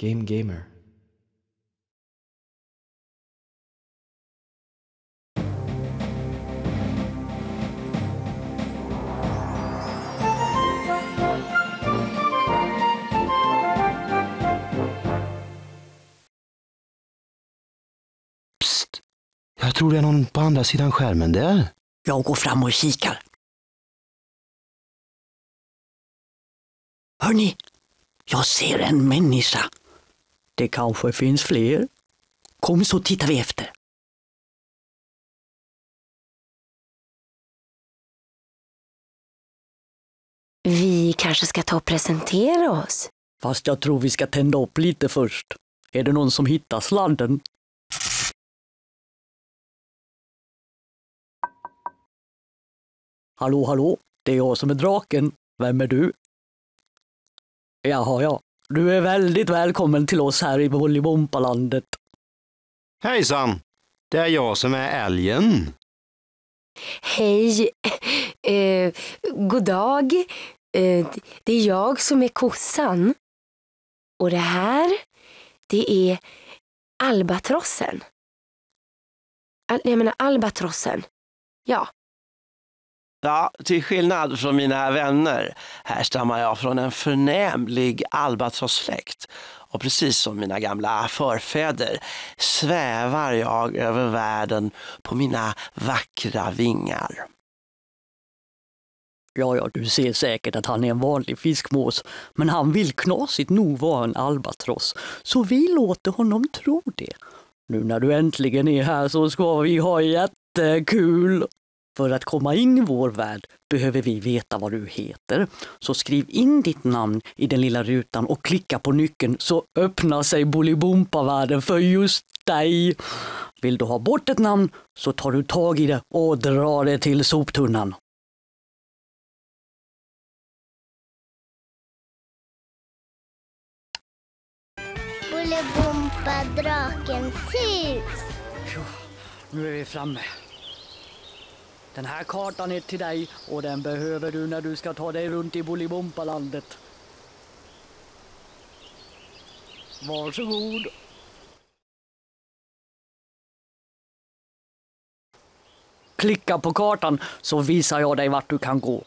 Game Gamer. Psst! Jag tror det är någon på andra sidan skärmen där. Jag går fram och kikar. Hörni, jag ser en människa. Det kanske finns fler. Kom så tittar vi efter. Vi kanske ska ta och presentera oss. Fast jag tror vi ska tända upp lite först. Är det någon som hittar sladden? Hallå, hallå, det är jag som är draken. Vem är du? Jaha, ja. Du är väldigt välkommen till oss här i Bolibompalandet. Hejsan! Det är jag som är älgen. Hej, eh, god dag. Eh, det är jag som är kossan. Och det här, det är albatrossen. Al jag menar albatrossen. Ja, Ja, till skillnad från mina vänner härstammar jag från en förnämlig albatrossläkt. Och precis som mina gamla förfäder svävar jag över världen på mina vackra vingar. Ja, ja, du ser säkert att han är en vanlig fiskmås, men han vill knasigt nog vara en albatross, så vi låter honom tro det. Nu när du äntligen är här så ska vi ha jättekul! För att komma in i vår värld behöver vi veta vad du heter. Så skriv in ditt namn i den lilla rutan och klicka på nyckeln så öppnar sig Bolibompa-världen för just dig. Vill du ha bort ett namn så tar du tag i det och drar det till soptunnan. Bolibompa drakens hus. Nu är vi framme. Den här kartan är till dig och den behöver du när du ska ta dig runt i Bolibompalandet. Varsågod. Klicka på kartan så visar jag dig vart du kan gå.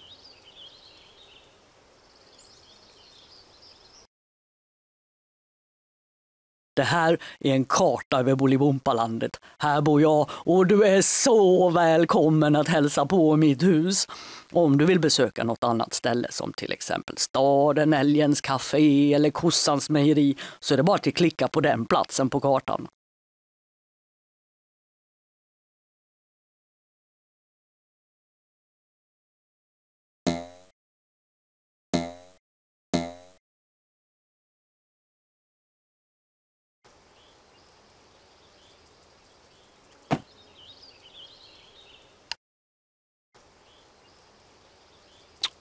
Det här är en karta över Bolibompalandet. Här bor jag och du är så välkommen att hälsa på mitt hus. Om du vill besöka något annat ställe som till exempel staden, älgens café eller kossans mejeri så är det bara att klicka på den platsen på kartan.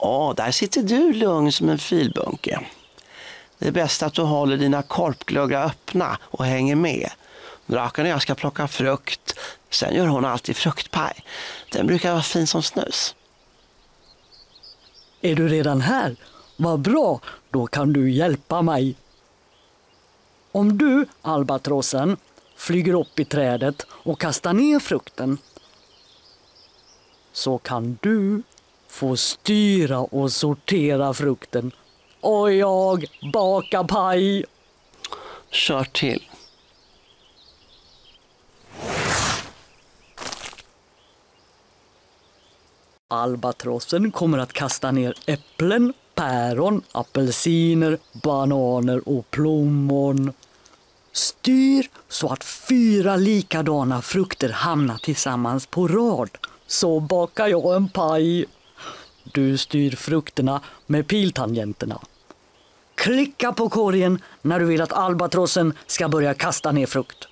Åh, där sitter du lugn som en filbunke. Det är bäst att du håller dina korpgluggar öppna och hänger med. Draken och jag ska plocka frukt. Sen gör hon alltid fruktpaj. Den brukar vara fin som snus. Är du redan här? Vad bra, då kan du hjälpa mig. Om du, albatrossen, flyger upp i trädet och kastar ner frukten så kan du få styra och sortera frukten och jag bakar paj. Kör till. Albatrossen kommer att kasta ner äpplen, päron, apelsiner, bananer och plommon. Styr så att fyra likadana frukter hamnar tillsammans på rad. Så bakar jag en paj. Du styr frukterna med piltangenterna. Klicka på korgen när du vill att albatrossen ska börja kasta ner frukt.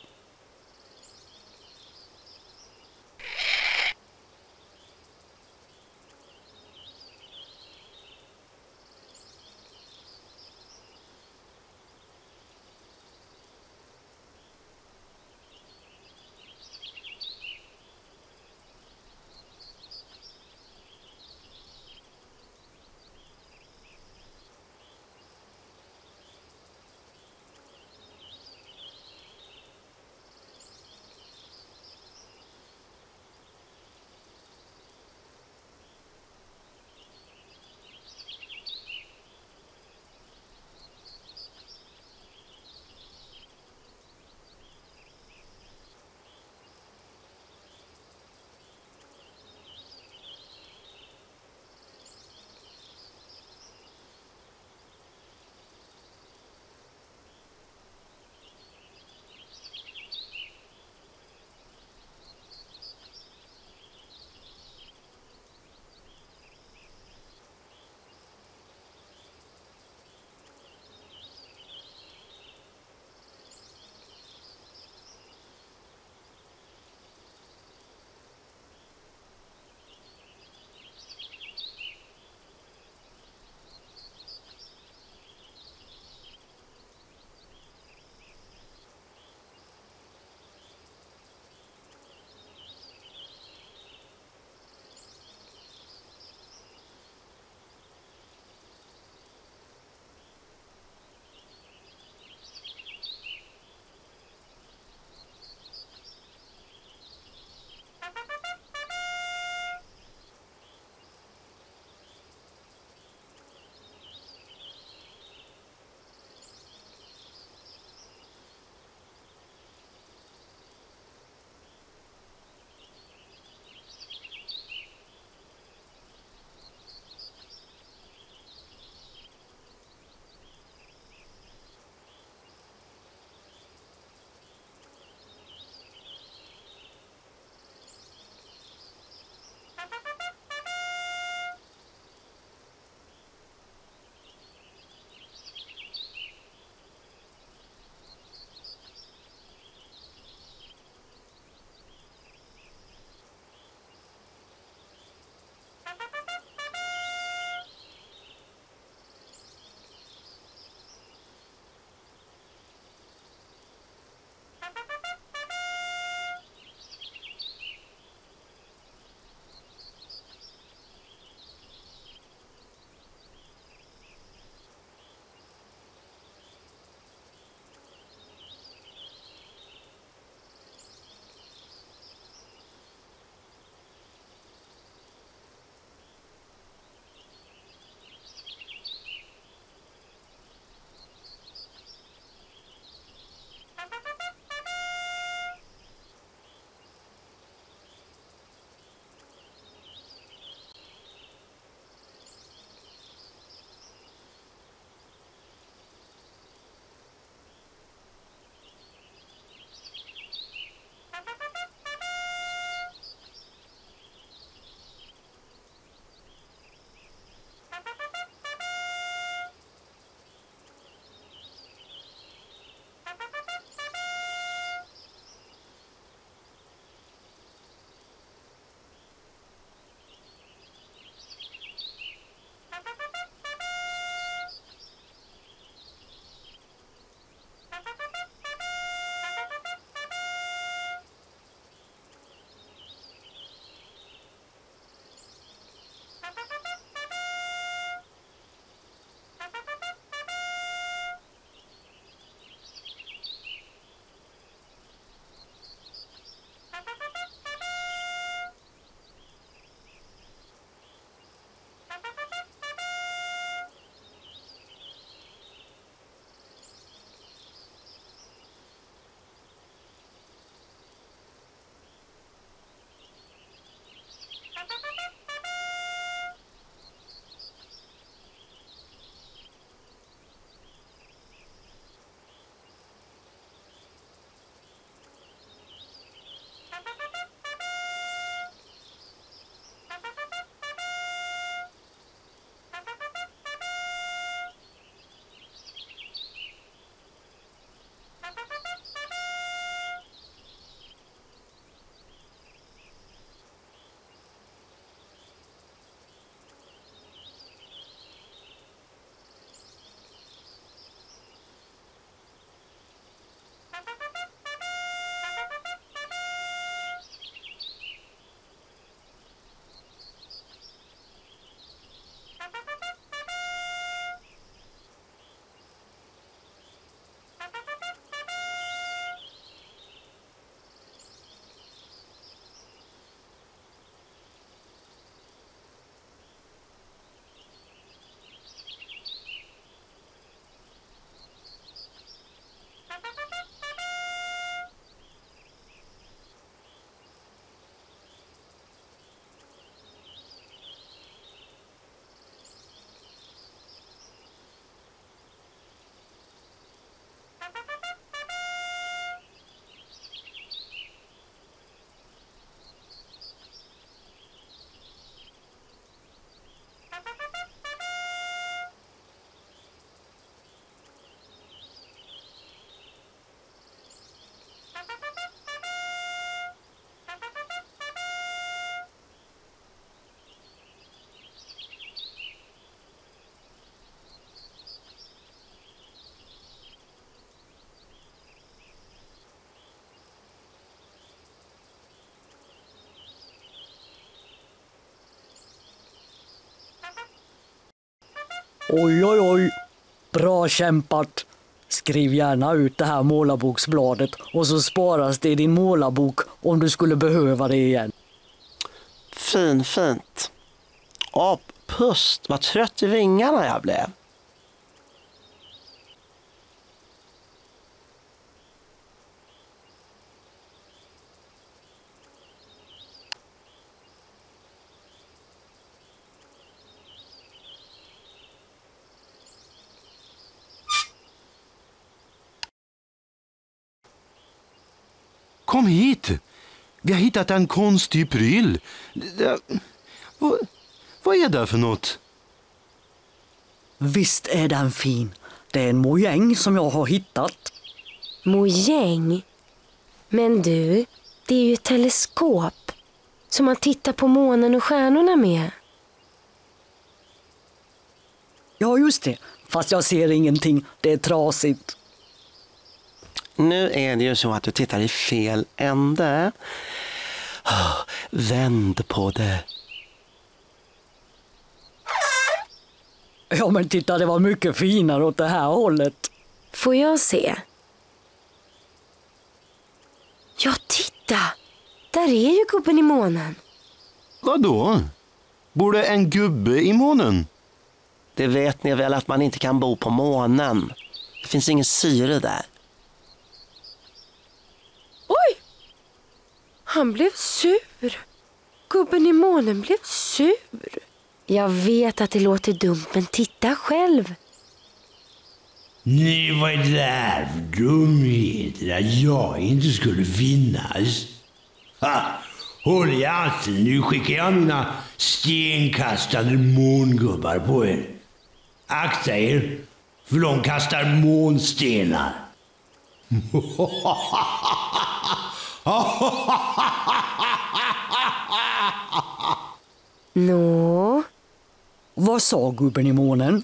Oj, oj, oj. Bra kämpat. Skriv gärna ut det här målarboksbladet och så sparas det i din målarbok om du skulle behöva det igen. Fin, fint. Åh, pust, vad trött i vingarna jag blev. Kom hit! Vi har hittat en konstig pryl. Det- Vad, vad är det för något? Visst är den fin. Det är en mojäng som jag har hittat. Mojäng? Men du, det är ju ett teleskop som man tittar på månen och stjärnorna med. Ja, just det. Fast jag ser ingenting. Det är trasigt. Nu är det ju så att du tittar i fel ände. Ah, Vänd på det. Ja, men titta, det var mycket finare åt det här hållet. Får jag se? Ja, titta! Där är ju gubben i månen. Vadå? Bor det en gubbe i månen? Det vet ni väl att man inte kan bo på månen? Det finns ingen syre där. Oj! Han blev sur. Gubben i månen blev sur. Jag vet att det låter dumt, men titta själv. Nej, vad är det där för dumheter att jag inte skulle finnas? Ha! Håll i hatten, nu skickar jag mina stenkastande mångubbar på er. Akta er, för de kastar månstenar. Nå, Vad sa gubben i månen?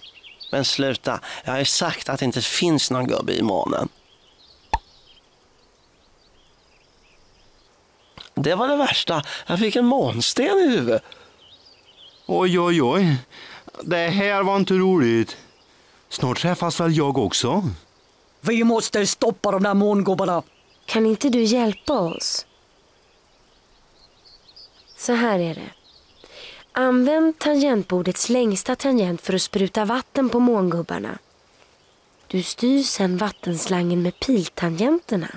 Men sluta, jag har ju sagt att det inte finns någon gubbe i månen. Det var det värsta. Jag fick en månsten i huvudet. Oj, oj, oj. Det här var inte roligt. Snart träffas väl jag också? Vi måste stoppa de där mångubbarna kan inte du hjälpa oss? Så här är det. Använd tangentbordets längsta tangent för att spruta vatten på mångubbarna. Du styr sedan vattenslangen med piltangenterna.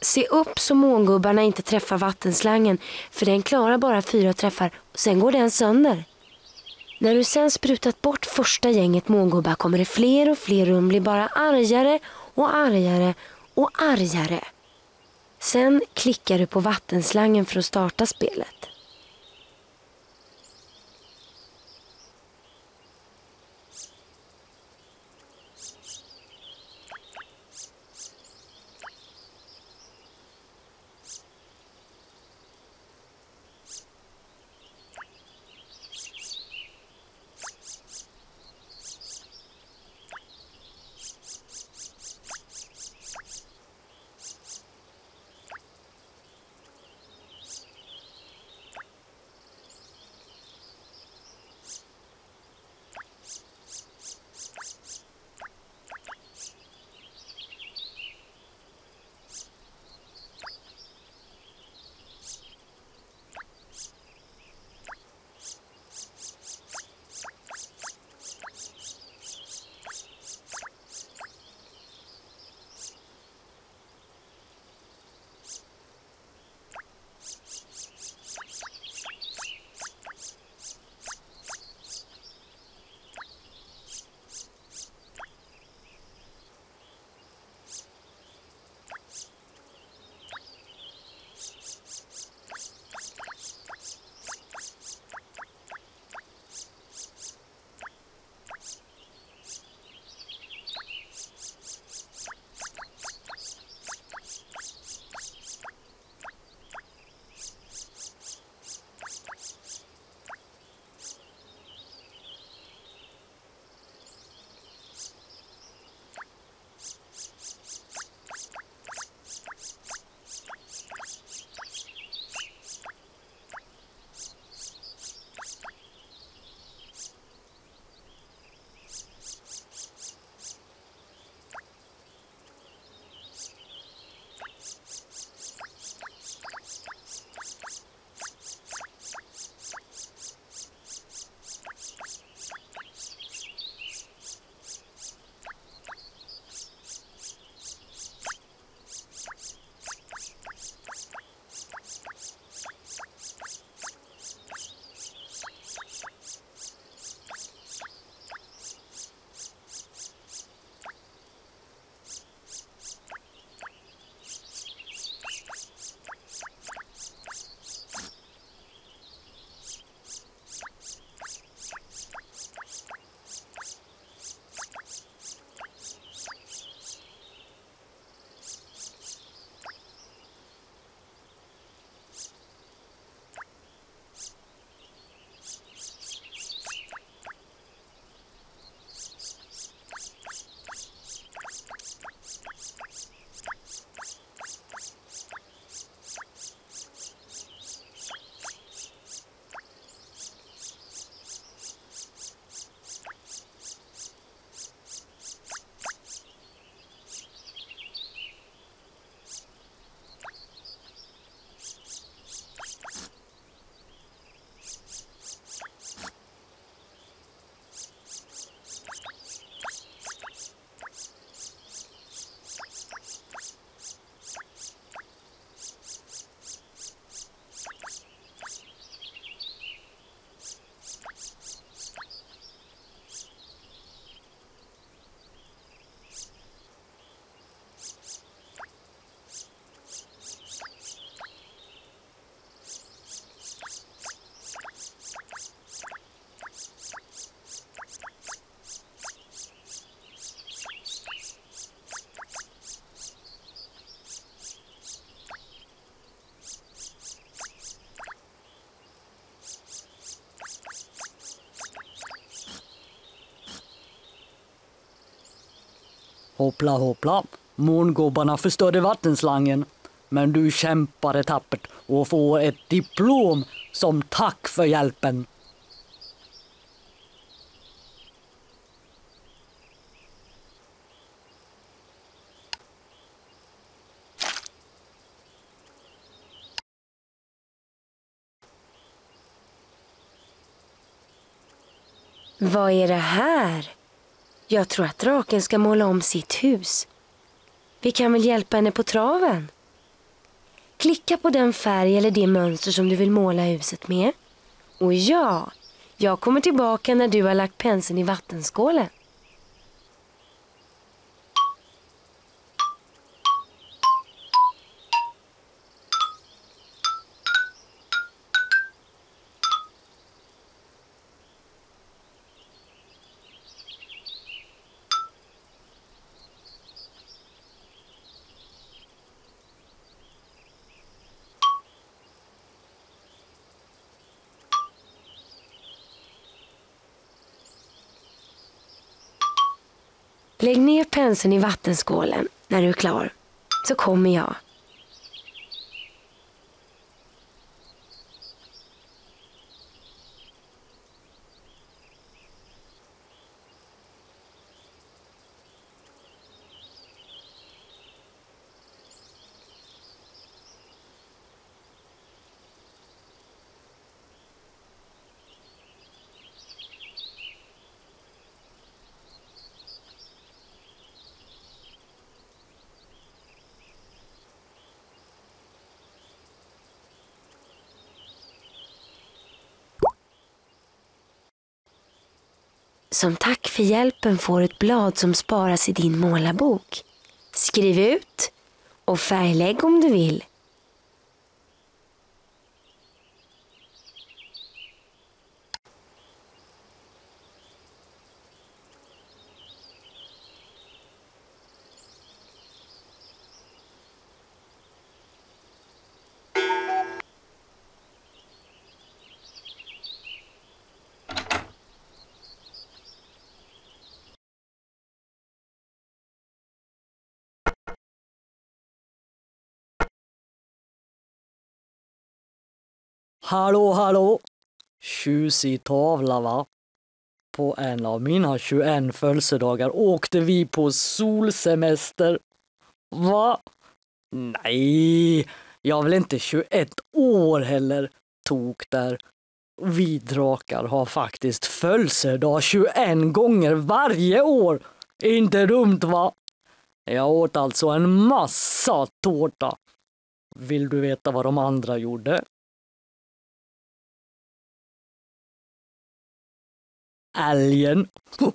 Se upp så mångubbarna inte träffar vattenslangen för den klarar bara fyra träffar och sen går den sönder. När du sen sprutat bort första gänget mångubbar kommer det fler och fler rum blir bara argare och argare och argare. Sen klickar du på vattenslangen för att starta spelet. Hoppla hoppla, mångubbarna förstörde vattenslangen. Men du kämpade tappert och får ett diplom som tack för hjälpen. Vad är det här? Jag tror att draken ska måla om sitt hus. Vi kan väl hjälpa henne på traven? Klicka på den färg eller det mönster som du vill måla huset med. Och ja, jag kommer tillbaka när du har lagt penseln i vattenskålen. Lägg ner penseln i vattenskålen när du är klar, så kommer jag. Som tack för hjälpen får du ett blad som sparas i din målarbok. Skriv ut och färglägg om du vill. Hallå, hallå! Tjusig tavla, va? På en av mina 21 födelsedagar åkte vi på solsemester. Va? Nej, jag är väl inte 21 år heller, tok där. Vi drakar har faktiskt födelsedag 21 gånger varje år. Inte dumt va? Jag åt alltså en massa tårta. Vill du veta vad de andra gjorde? Älgen.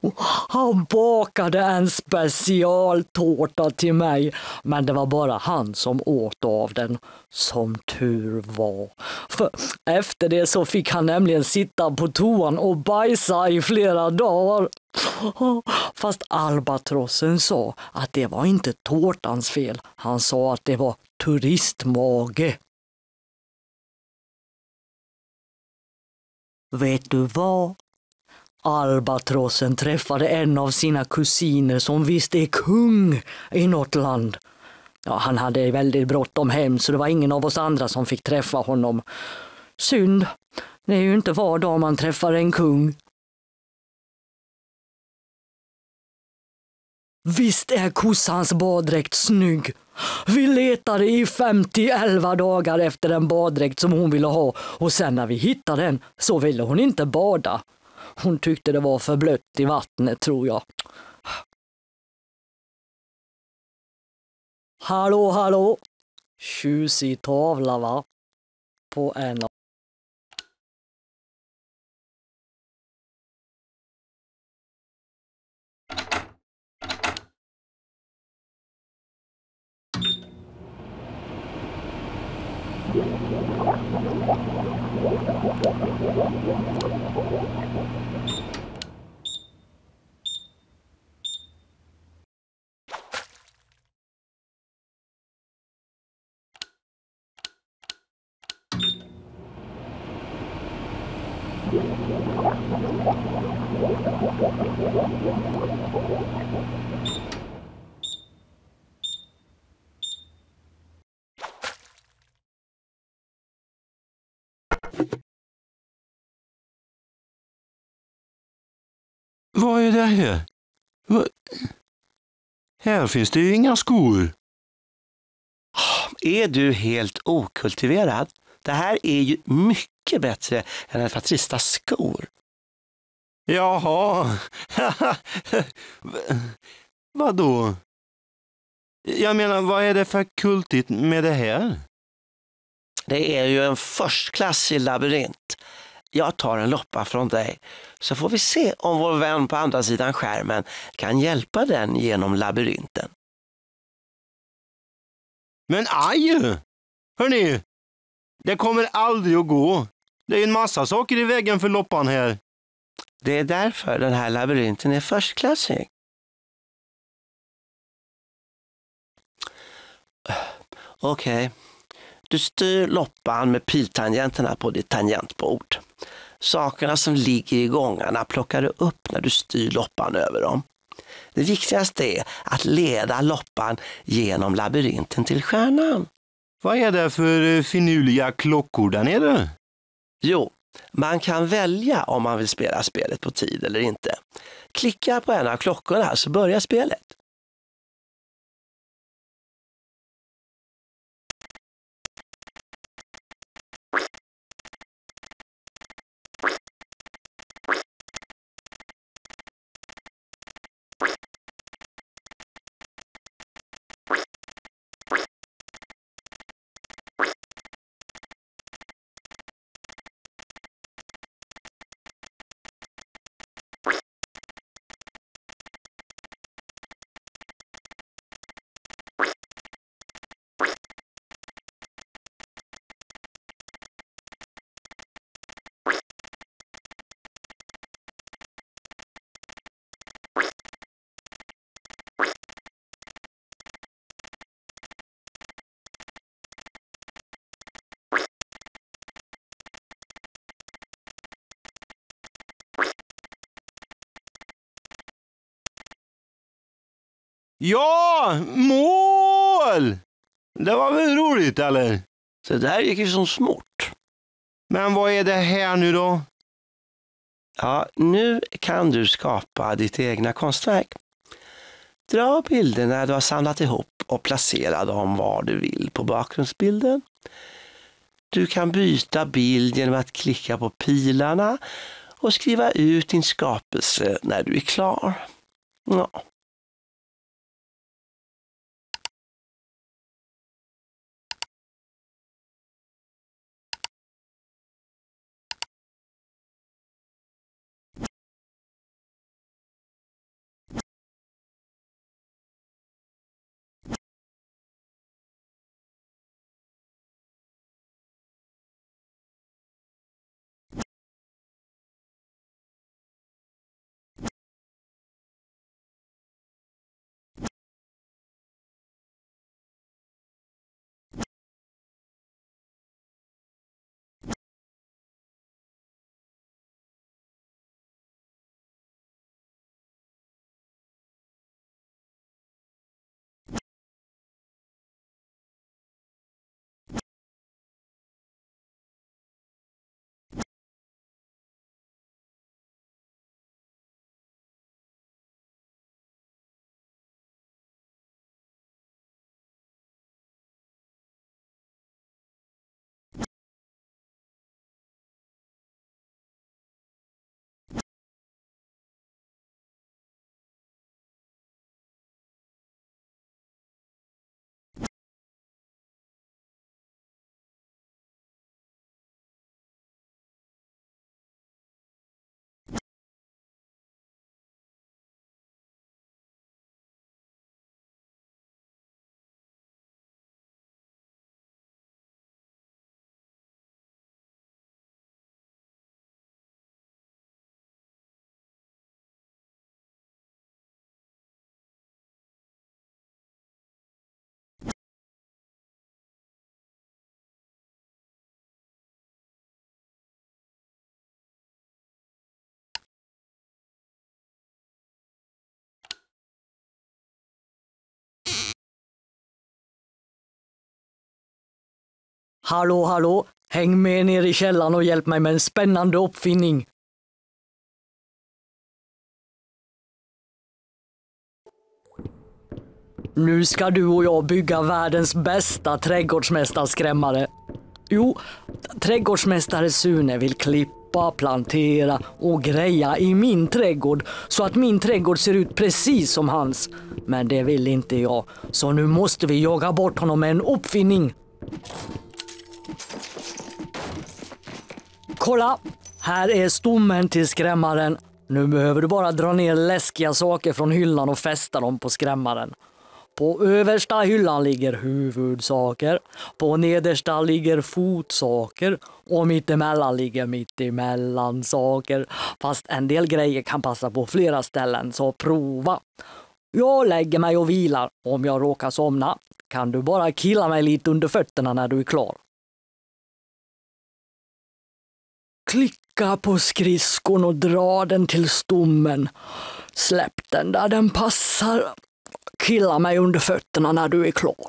Han bakade en specialtårta till mig, men det var bara han som åt av den. Som tur var. För efter det så fick han nämligen sitta på toan och bajsa i flera dagar. Fast albatrossen sa att det var inte tårtans fel. Han sa att det var turistmage. Vet du vad? Albatrossen träffade en av sina kusiner som visst är kung i något land. Ja, han hade väldigt bråttom hem så det var ingen av oss andra som fick träffa honom. Synd. Det är ju inte var dag man träffar en kung. Visst är kossans baddräkt snygg? Vi letade i 50-11 dagar efter en baddräkt som hon ville ha och sen när vi hittade den så ville hon inte bada. Hon tyckte det var för blött i vattnet tror jag. Hallå, hallå! Tjusig tavla va? På en av Thank Vad är det här? Va? Här finns det ju inga skor. Är du helt okultiverad? Det här är ju mycket bättre än att par trista skor. Jaha. vad då? Jag menar, vad är det för kultigt med det här? Det är ju en förstklassig labyrint. Jag tar en loppa från dig så får vi se om vår vän på andra sidan skärmen kan hjälpa den genom labyrinten. Men aj! Hörni, det kommer aldrig att gå. Det är en massa saker i vägen för loppan här. Det är därför den här labyrinten är förstklassig. Okej, okay. du styr loppan med piltangenterna på ditt tangentbord. Sakerna som ligger i gångarna plockar du upp när du styr loppan över dem. Det viktigaste är att leda loppan genom labyrinten till stjärnan. Vad är det för eh, finurliga klockor där nere? Jo, man kan välja om man vill spela spelet på tid eller inte. Klicka på en av klockorna så börjar spelet. Ja, mål! Det var väl roligt eller? Så där gick ju som smort. Men vad är det här nu då? Ja, nu kan du skapa ditt egna konstverk. Dra bilderna du har samlat ihop och placera dem var du vill på bakgrundsbilden. Du kan byta bild genom att klicka på pilarna och skriva ut din skapelse när du är klar. Ja. Hallå, hallå! Häng med ner i källaren och hjälp mig med en spännande uppfinning. Nu ska du och jag bygga världens bästa trädgårdsmästarskrämmare. Jo, trädgårdsmästare Sune vill klippa, plantera och greja i min trädgård så att min trädgård ser ut precis som hans. Men det vill inte jag, så nu måste vi jaga bort honom med en uppfinning. Kolla! Här är stommen till skrämmaren. Nu behöver du bara dra ner läskiga saker från hyllan och fästa dem på skrämmaren. På översta hyllan ligger huvudsaker, på nedersta ligger fotsaker och mittemellan ligger mittemellan saker. Fast en del grejer kan passa på flera ställen, så prova. Jag lägger mig och vilar. Om jag råkar somna kan du bara killa mig lite under fötterna när du är klar. Klicka på skridskon och dra den till stommen. Släpp den där den passar. Killa mig under fötterna när du är klar.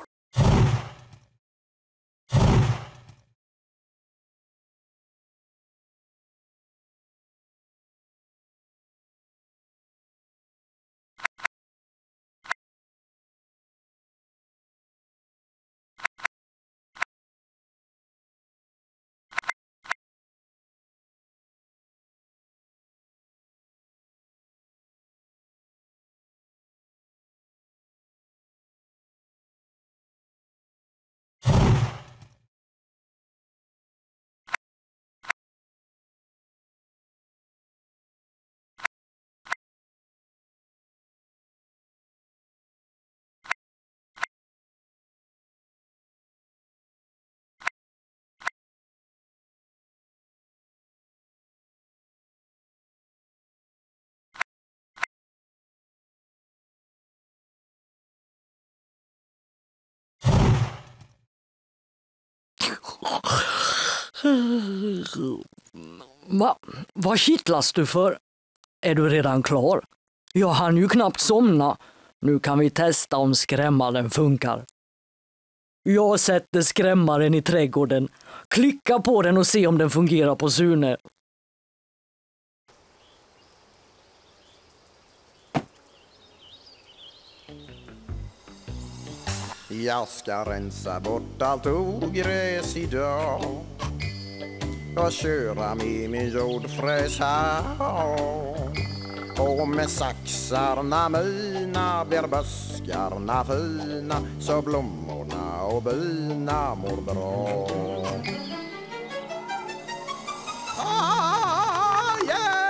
Va? Vad kittlas du för? Är du redan klar? Jag hann ju knappt somna. Nu kan vi testa om skrämmaren funkar. Jag sätter skrämmaren i trädgården. Klicka på den och se om den fungerar på Sune. Jag ska rensa bort allt ogräs idag och köra med min jordfräs här och med saxarna mina blir buskarna fina så blommorna och bina mår bra. Ah, yeah!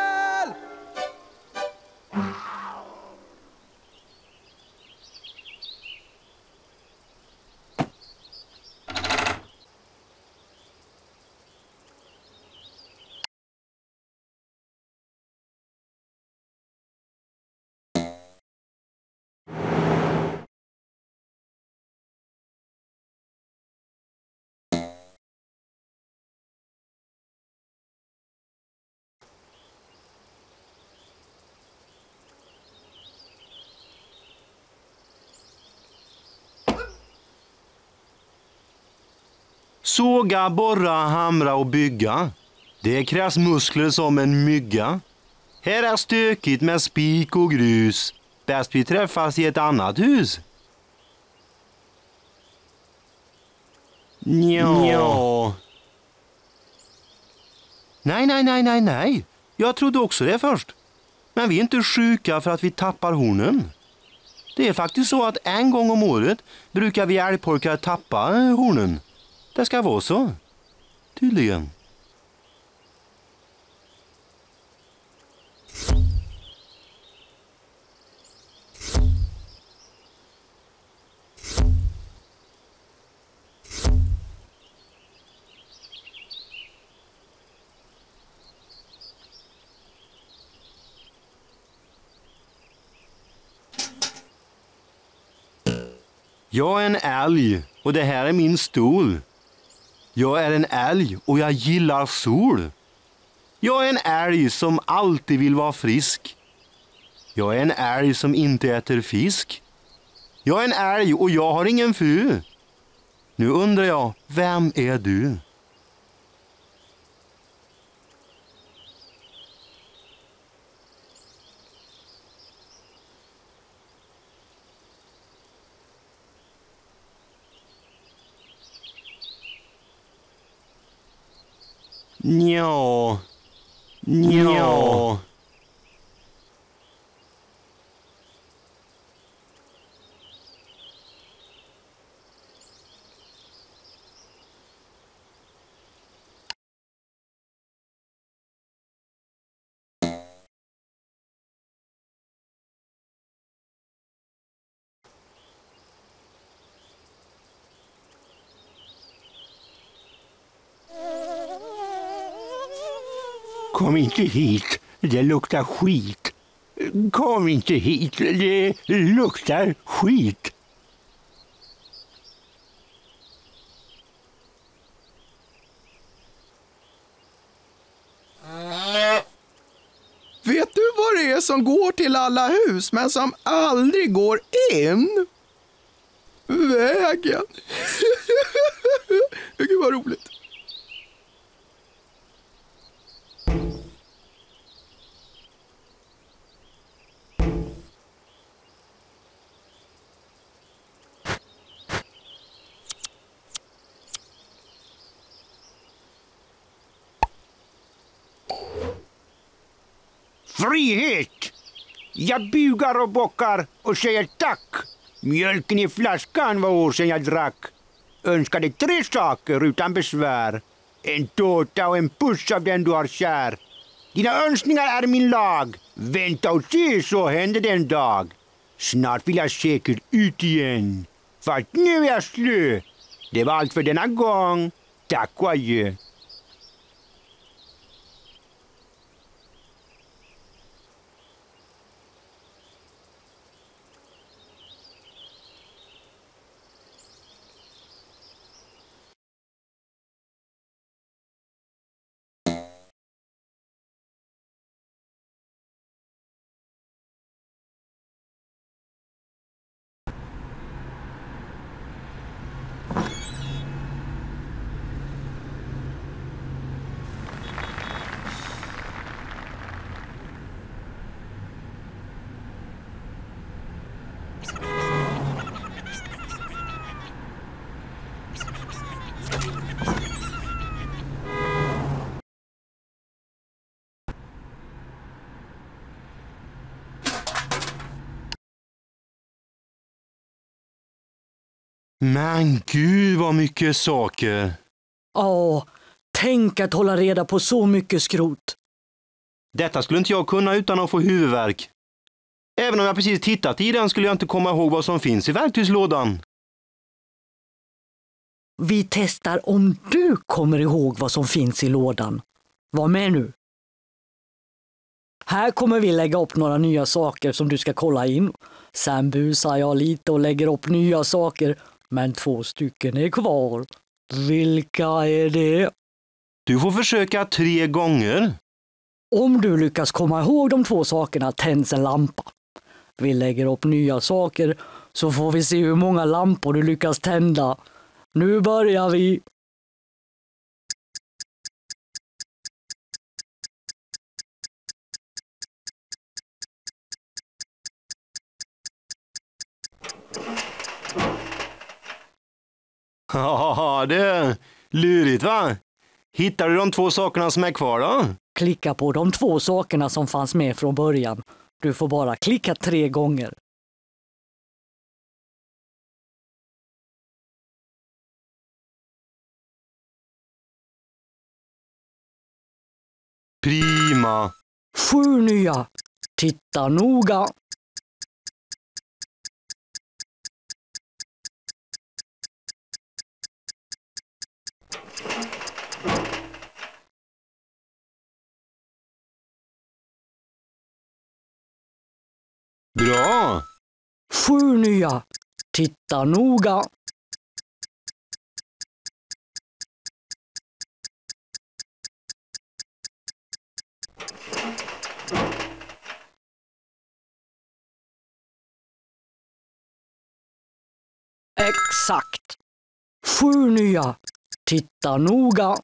Såga, borra, hamra och bygga. Det krävs muskler som en mygga. Här är stökigt med spik och grus. Bäst vi träffas i ett annat hus. Ja. Nej, nej, nej, nej, nej. Jag trodde också det först. Men vi är inte sjuka för att vi tappar hornen. Det är faktiskt så att en gång om året brukar vi älgpojkar tappa eh, hornen. Det ska vara så. Tydligen. Jag är en älg och det här är min stol. Jag är en älg och jag gillar sol. Jag är en älg som alltid vill vara frisk. Jag är en älg som inte äter fisk. Jag är en älg och jag har ingen fru. Nu undrar jag, vem är du? 尿尿 Kom inte hit, det luktar skit. Kom inte hit, det luktar skit. Vet du vad det är som går till alla hus men som aldrig går in? Vägen. Gud vad roligt. Frihet! Jag bugar och bockar och säger tack. Mjölken i flaskan var år sedan jag drack. Önskade tre saker utan besvär. En tårta och en puss av den du har kär. Dina önskningar är min lag. Vänta och se så händer det en dag. Snart vill jag säkert ut igen. Fast nu är jag slö. Det var allt för denna gång. Tack och adjö. Men gud vad mycket saker. Ja, tänk att hålla reda på så mycket skrot. Detta skulle inte jag kunna utan att få huvudvärk. Även om jag precis tittat i den skulle jag inte komma ihåg vad som finns i verktygslådan. Vi testar om du kommer ihåg vad som finns i lådan. Var med nu. Här kommer vi lägga upp några nya saker som du ska kolla in. Sen busar jag lite och lägger upp nya saker, men två stycken är kvar. Vilka är det? Du får försöka tre gånger. Om du lyckas komma ihåg de två sakerna tänds en lampa. Vi lägger upp nya saker så får vi se hur många lampor du lyckas tända. Nu börjar vi! Ja, det är lurigt va? Hittar du de två sakerna som är kvar då? Klicka på de två sakerna som fanns med från början. Du får bara klicka tre gånger. Prima. Sju nya. Titta noga. Bra. Sju nya. Titta noga. Exakt. Sju nya. Titta noga.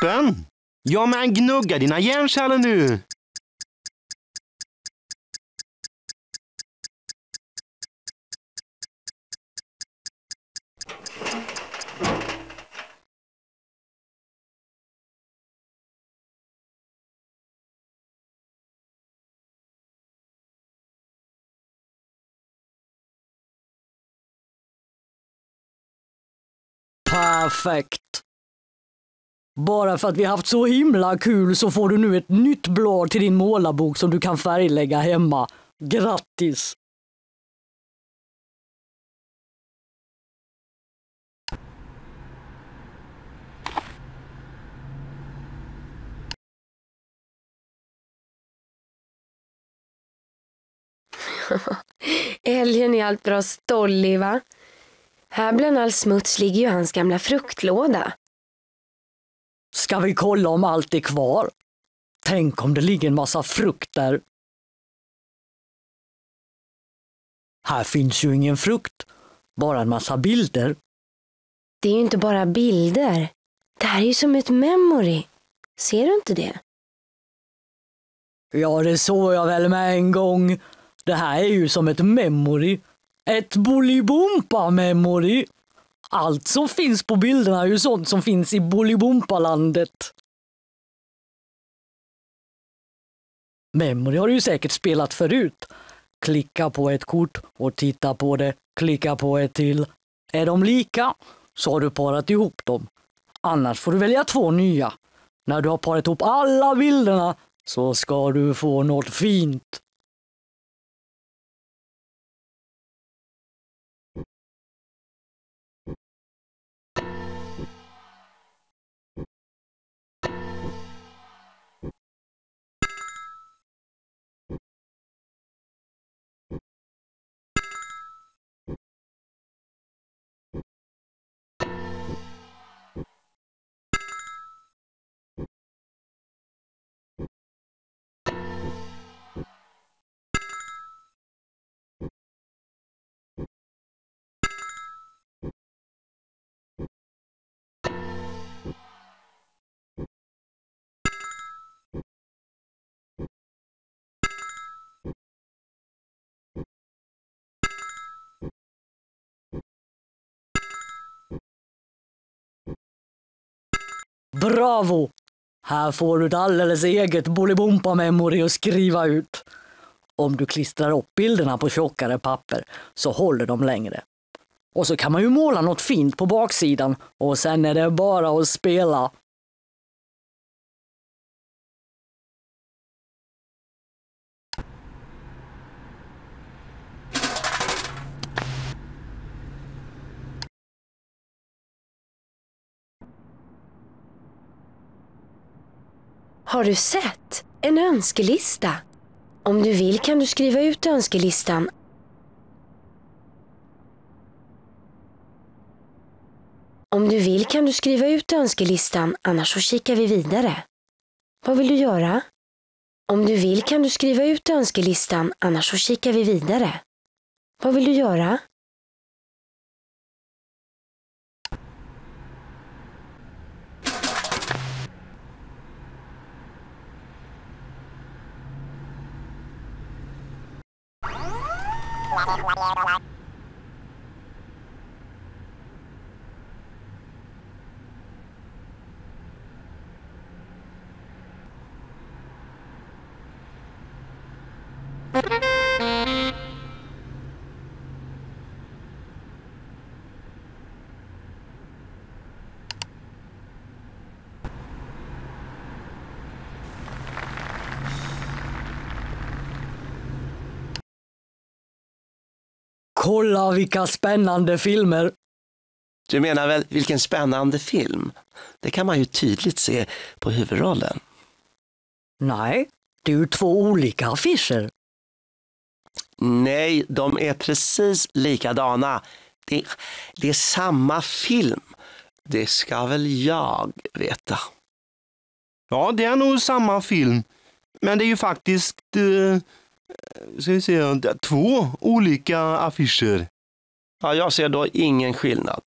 Toppen. Ja, men gnugga dina hjärnceller nu! Perfekt. Bara för att vi haft så himla kul så får du nu ett nytt blad till din målarbok som du kan färglägga hemma. Grattis! Älgen är allt bra stollig va? Här bland all smuts ligger ju hans gamla fruktlåda. Ska vi kolla om allt är kvar? Tänk om det ligger en massa frukt där. Här finns ju ingen frukt, bara en massa bilder. Det är ju inte bara bilder. Det här är ju som ett memory. Ser du inte det? Ja, det såg jag väl med en gång. Det här är ju som ett memory. Ett Bolibompa-memory. Allt som finns på bilderna är ju sånt som finns i Bolibompalandet. Memory har du ju säkert spelat förut. Klicka på ett kort och titta på det. Klicka på ett till. Är de lika så har du parat ihop dem. Annars får du välja två nya. När du har parat ihop alla bilderna så ska du få något fint. Bravo! Här får du ett alldeles eget Bolibompa-memory att skriva ut. Om du klistrar upp bilderna på tjockare papper så håller de längre. Och så kan man ju måla något fint på baksidan och sen är det bara att spela. Har du sett? En önskelista. Om du vill kan du skriva ut önskelistan. Om du vill kan du skriva ut önskelistan, annars så kikar vi vidare. Vad vill du göra? Om du vill kan du skriva ut önskelistan, annars så kikar vi vidare. Vad vill du göra? Yeah, Kolla vilka spännande filmer! Du menar väl vilken spännande film? Det kan man ju tydligt se på huvudrollen. Nej, det är ju två olika affischer. Nej, de är precis likadana. Det, det är samma film. Det ska väl jag veta. Ja, det är nog samma film. Men det är ju faktiskt eh, ska vi se, två olika affischer. Ja, jag ser då ingen skillnad.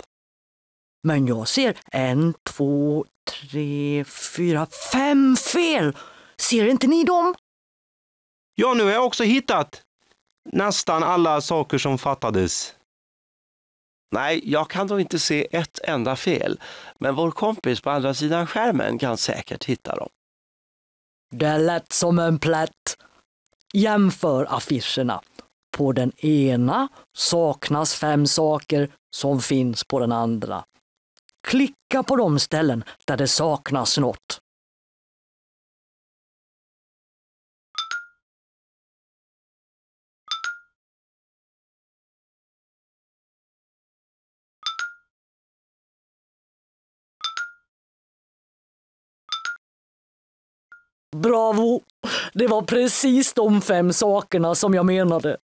Men jag ser en, två, tre, fyra, fem fel! Ser inte ni dem? Ja, nu har jag också hittat nästan alla saker som fattades. Nej, jag kan då inte se ett enda fel. Men vår kompis på andra sidan skärmen kan säkert hitta dem. Det är lätt som en plätt. Jämför affischerna. På den ena saknas fem saker som finns på den andra. Klicka på de ställen där det saknas något. Bravo! Det var precis de fem sakerna som jag menade.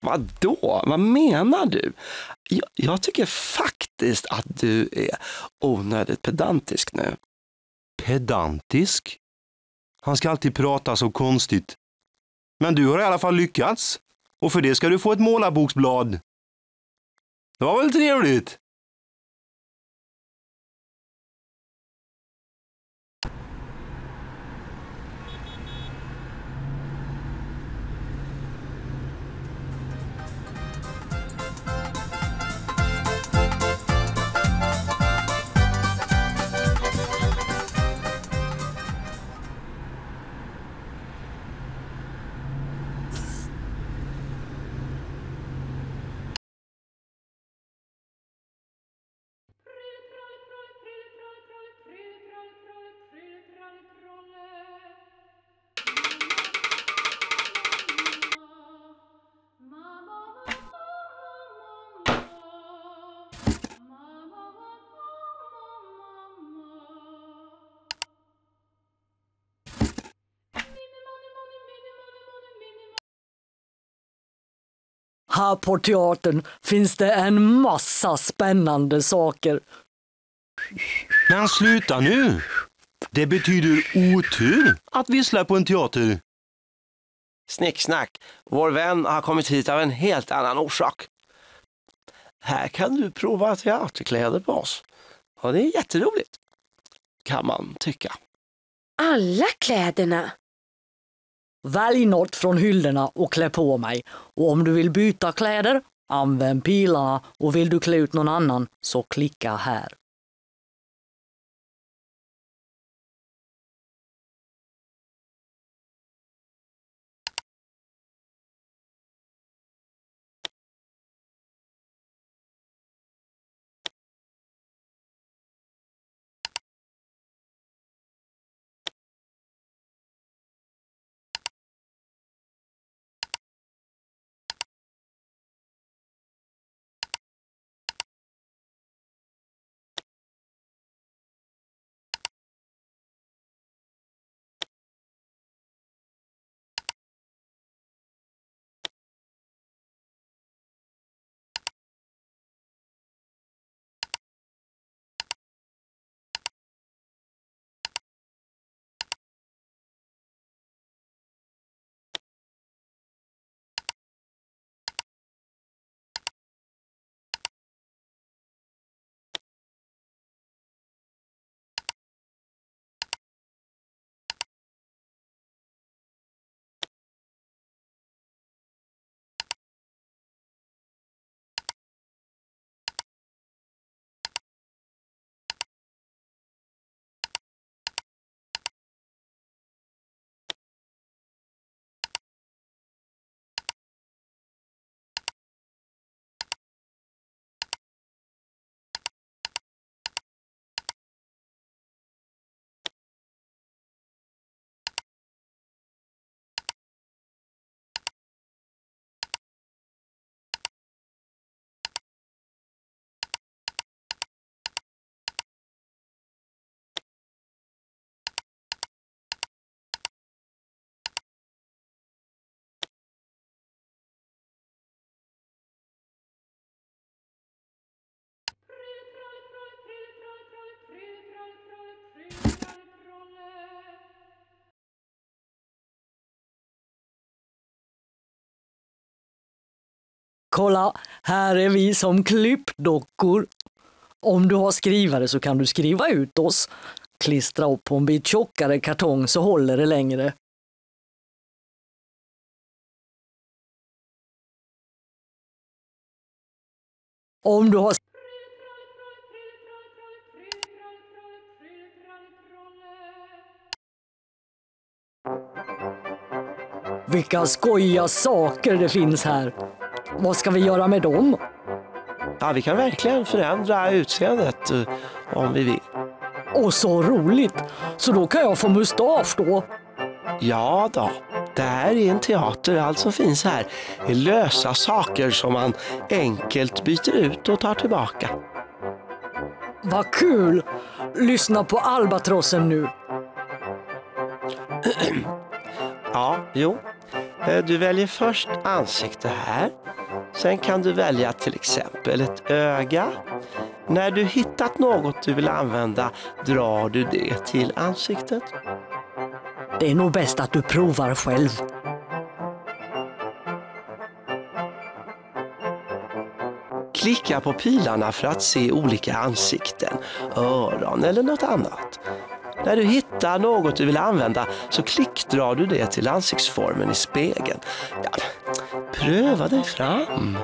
Vad då? Vad menar du? Jag, jag tycker faktiskt att du är onödigt pedantisk nu. Pedantisk? Han ska alltid prata så konstigt. Men du har i alla fall lyckats. Och för det ska du få ett målarboksblad. Det var väl trevligt? Här på teatern finns det en massa spännande saker. Men sluta nu! Det betyder otur att vissla på en teater. Snicksnack, vår vän har kommit hit av en helt annan orsak. Här kan du prova teaterkläder på oss. Och det är jätteroligt, kan man tycka. Alla kläderna. Välj något från hyllorna och klä på mig. Och om du vill byta kläder, använd pilarna och vill du klä ut någon annan så klicka här. Kolla, här är vi som klippdockor. Om du har skrivare så kan du skriva ut oss. Klistra upp på en bit tjockare kartong så håller det längre. Om du har Vilka skojiga saker det finns här. Vad ska vi göra med dem? Ja, vi kan verkligen förändra utseendet eh, om vi vill. Och så roligt! Så då kan jag få mustasch då? Ja då, det här är en teater. Allt som finns här är lösa saker som man enkelt byter ut och tar tillbaka. Vad kul! Lyssna på albatrossen nu. Ja, jo. Eh, Du väljer först ansikte här. Sen kan du välja till exempel ett öga. När du hittat något du vill använda drar du det till ansiktet. Det är nog bäst att du provar själv. Klicka på pilarna för att se olika ansikten, öron eller något annat. När du hittar något du vill använda så klickdrar du det till ansiktsformen i spegeln. Ja, pröva dig fram.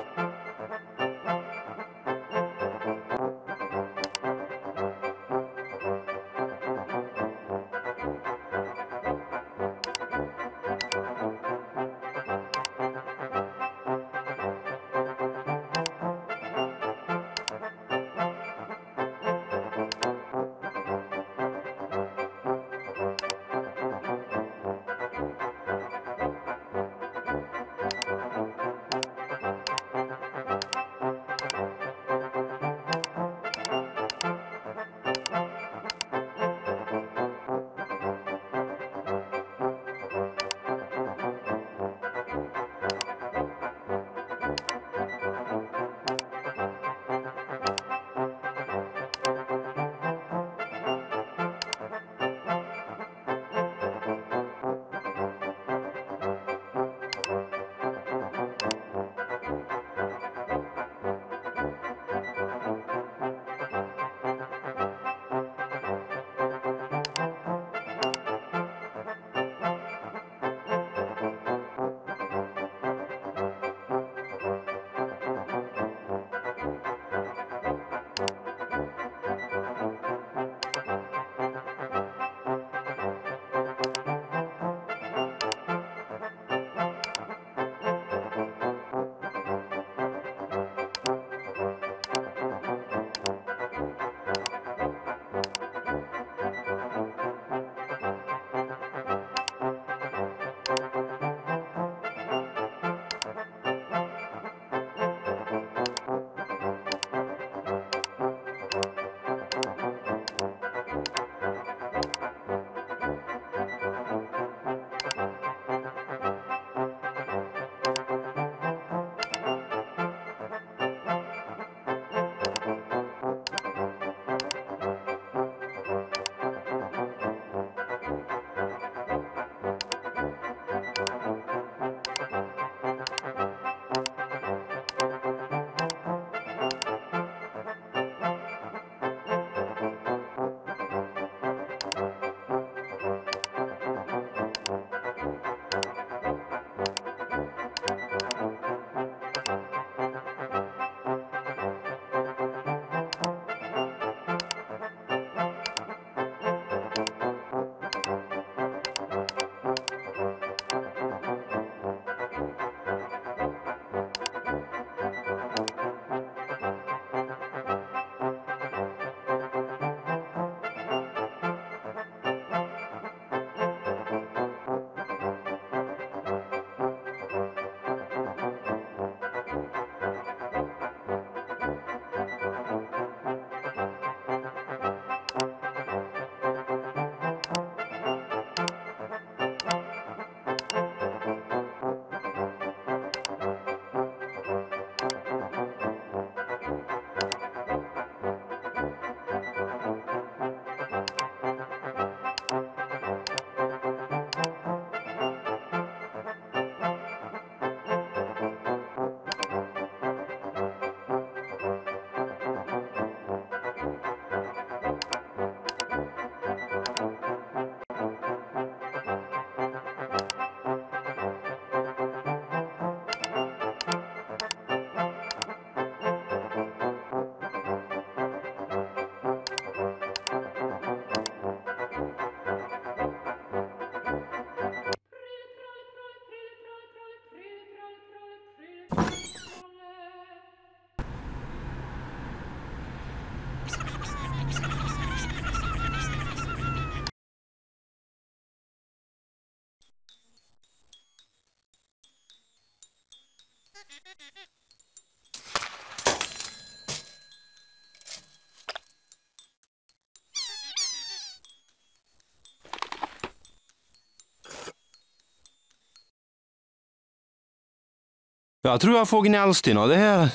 Jag tror jag får gnällsten av det här.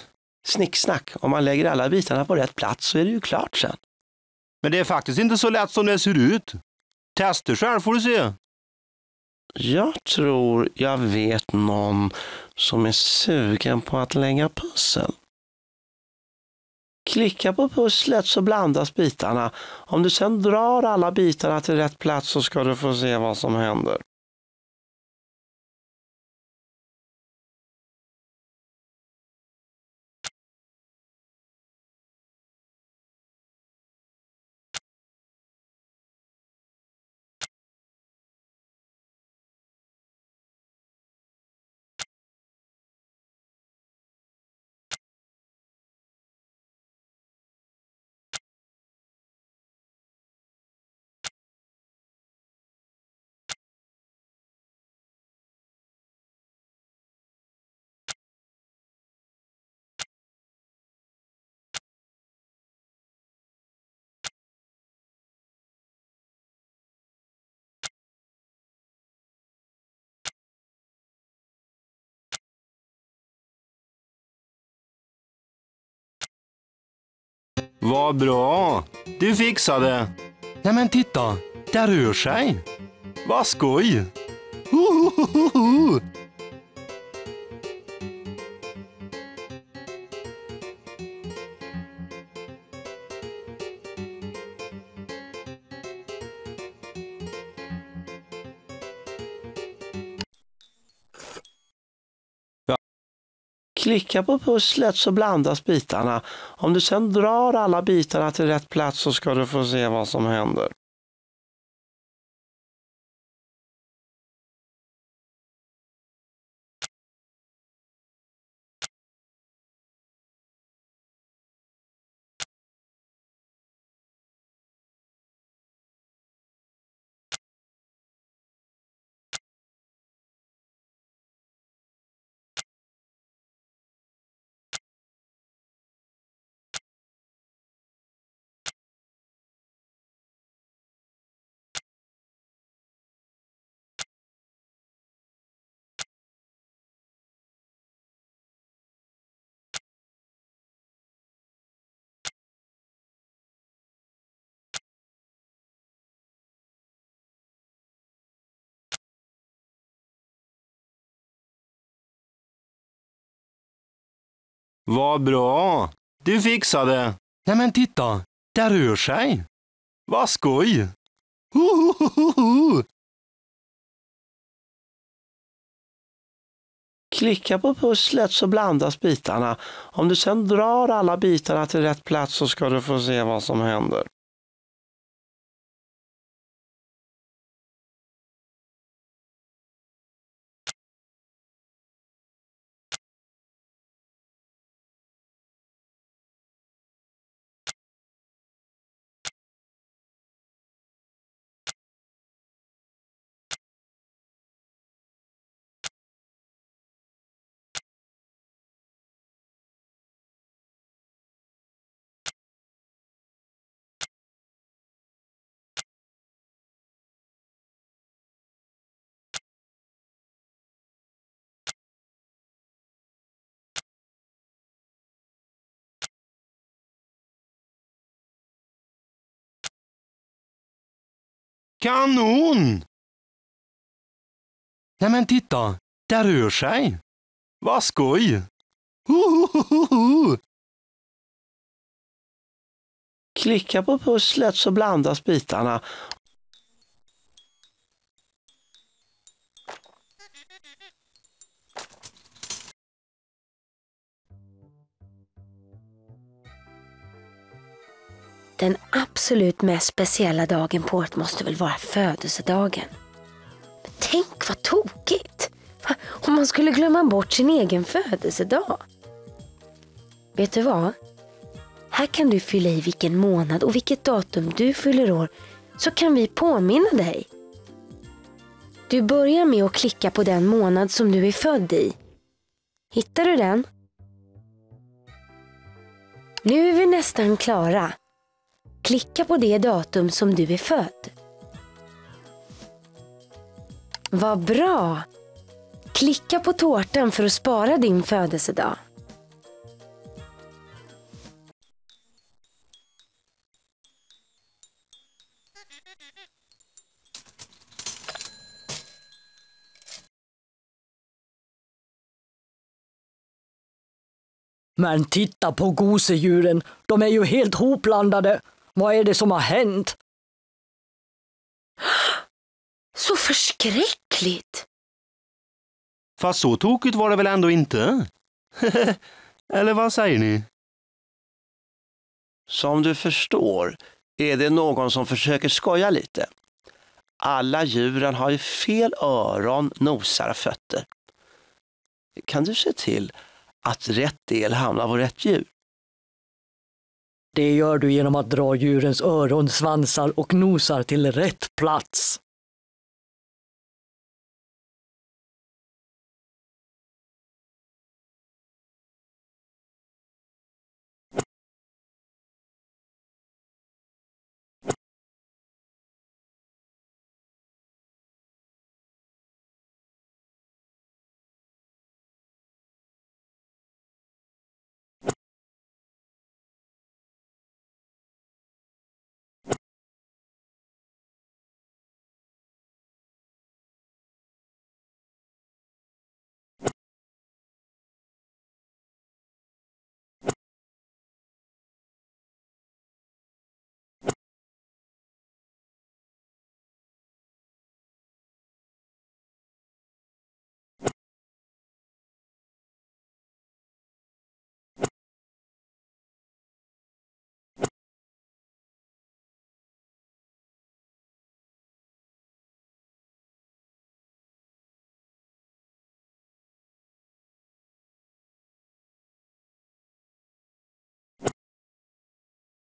Snicksnack, om man lägger alla bitarna på rätt plats så är det ju klart sen. Men det är faktiskt inte så lätt som det ser ut. Testa själv får du se. Jag tror jag vet någon som är sugen på att lägga pussel. Klicka på pusslet så blandas bitarna. Om du sedan drar alla bitarna till rätt plats så ska du få se vad som händer. Vad bra! Du fixade. Nej men titta, det rör sig. Vad skoj! Hohohoho. Klicka på pusslet så blandas bitarna. Om du sedan drar alla bitarna till rätt plats så ska du få se vad som händer. Vad bra! Du fixade. Nej men titta, det rör sig. Vad skoj! Hohohoho. Klicka på pusslet så blandas bitarna. Om du sedan drar alla bitarna till rätt plats så ska du få se vad som händer. Kanon! Nej men titta, det rör sig. Vad skoj! Klicka på pusslet så blandas bitarna. Den absolut mest speciella dagen på året måste väl vara födelsedagen. Men tänk vad tokigt! Om man skulle glömma bort sin egen födelsedag. Vet du vad? Här kan du fylla i vilken månad och vilket datum du fyller år så kan vi påminna dig. Du börjar med att klicka på den månad som du är född i. Hittar du den? Nu är vi nästan klara. Klicka på det datum som du är född. Vad bra! Klicka på tårtan för att spara din födelsedag. Men titta på gosedjuren, de är ju helt hopblandade. Vad är det som har hänt? Så förskräckligt! Fast så tokigt var det väl ändå inte? Eller vad säger ni? Som du förstår är det någon som försöker skoja lite. Alla djuren har ju fel öron, nosar och fötter. Kan du se till att rätt del hamnar på rätt djur? Det gör du genom att dra djurens öron, svansar och nosar till rätt plats.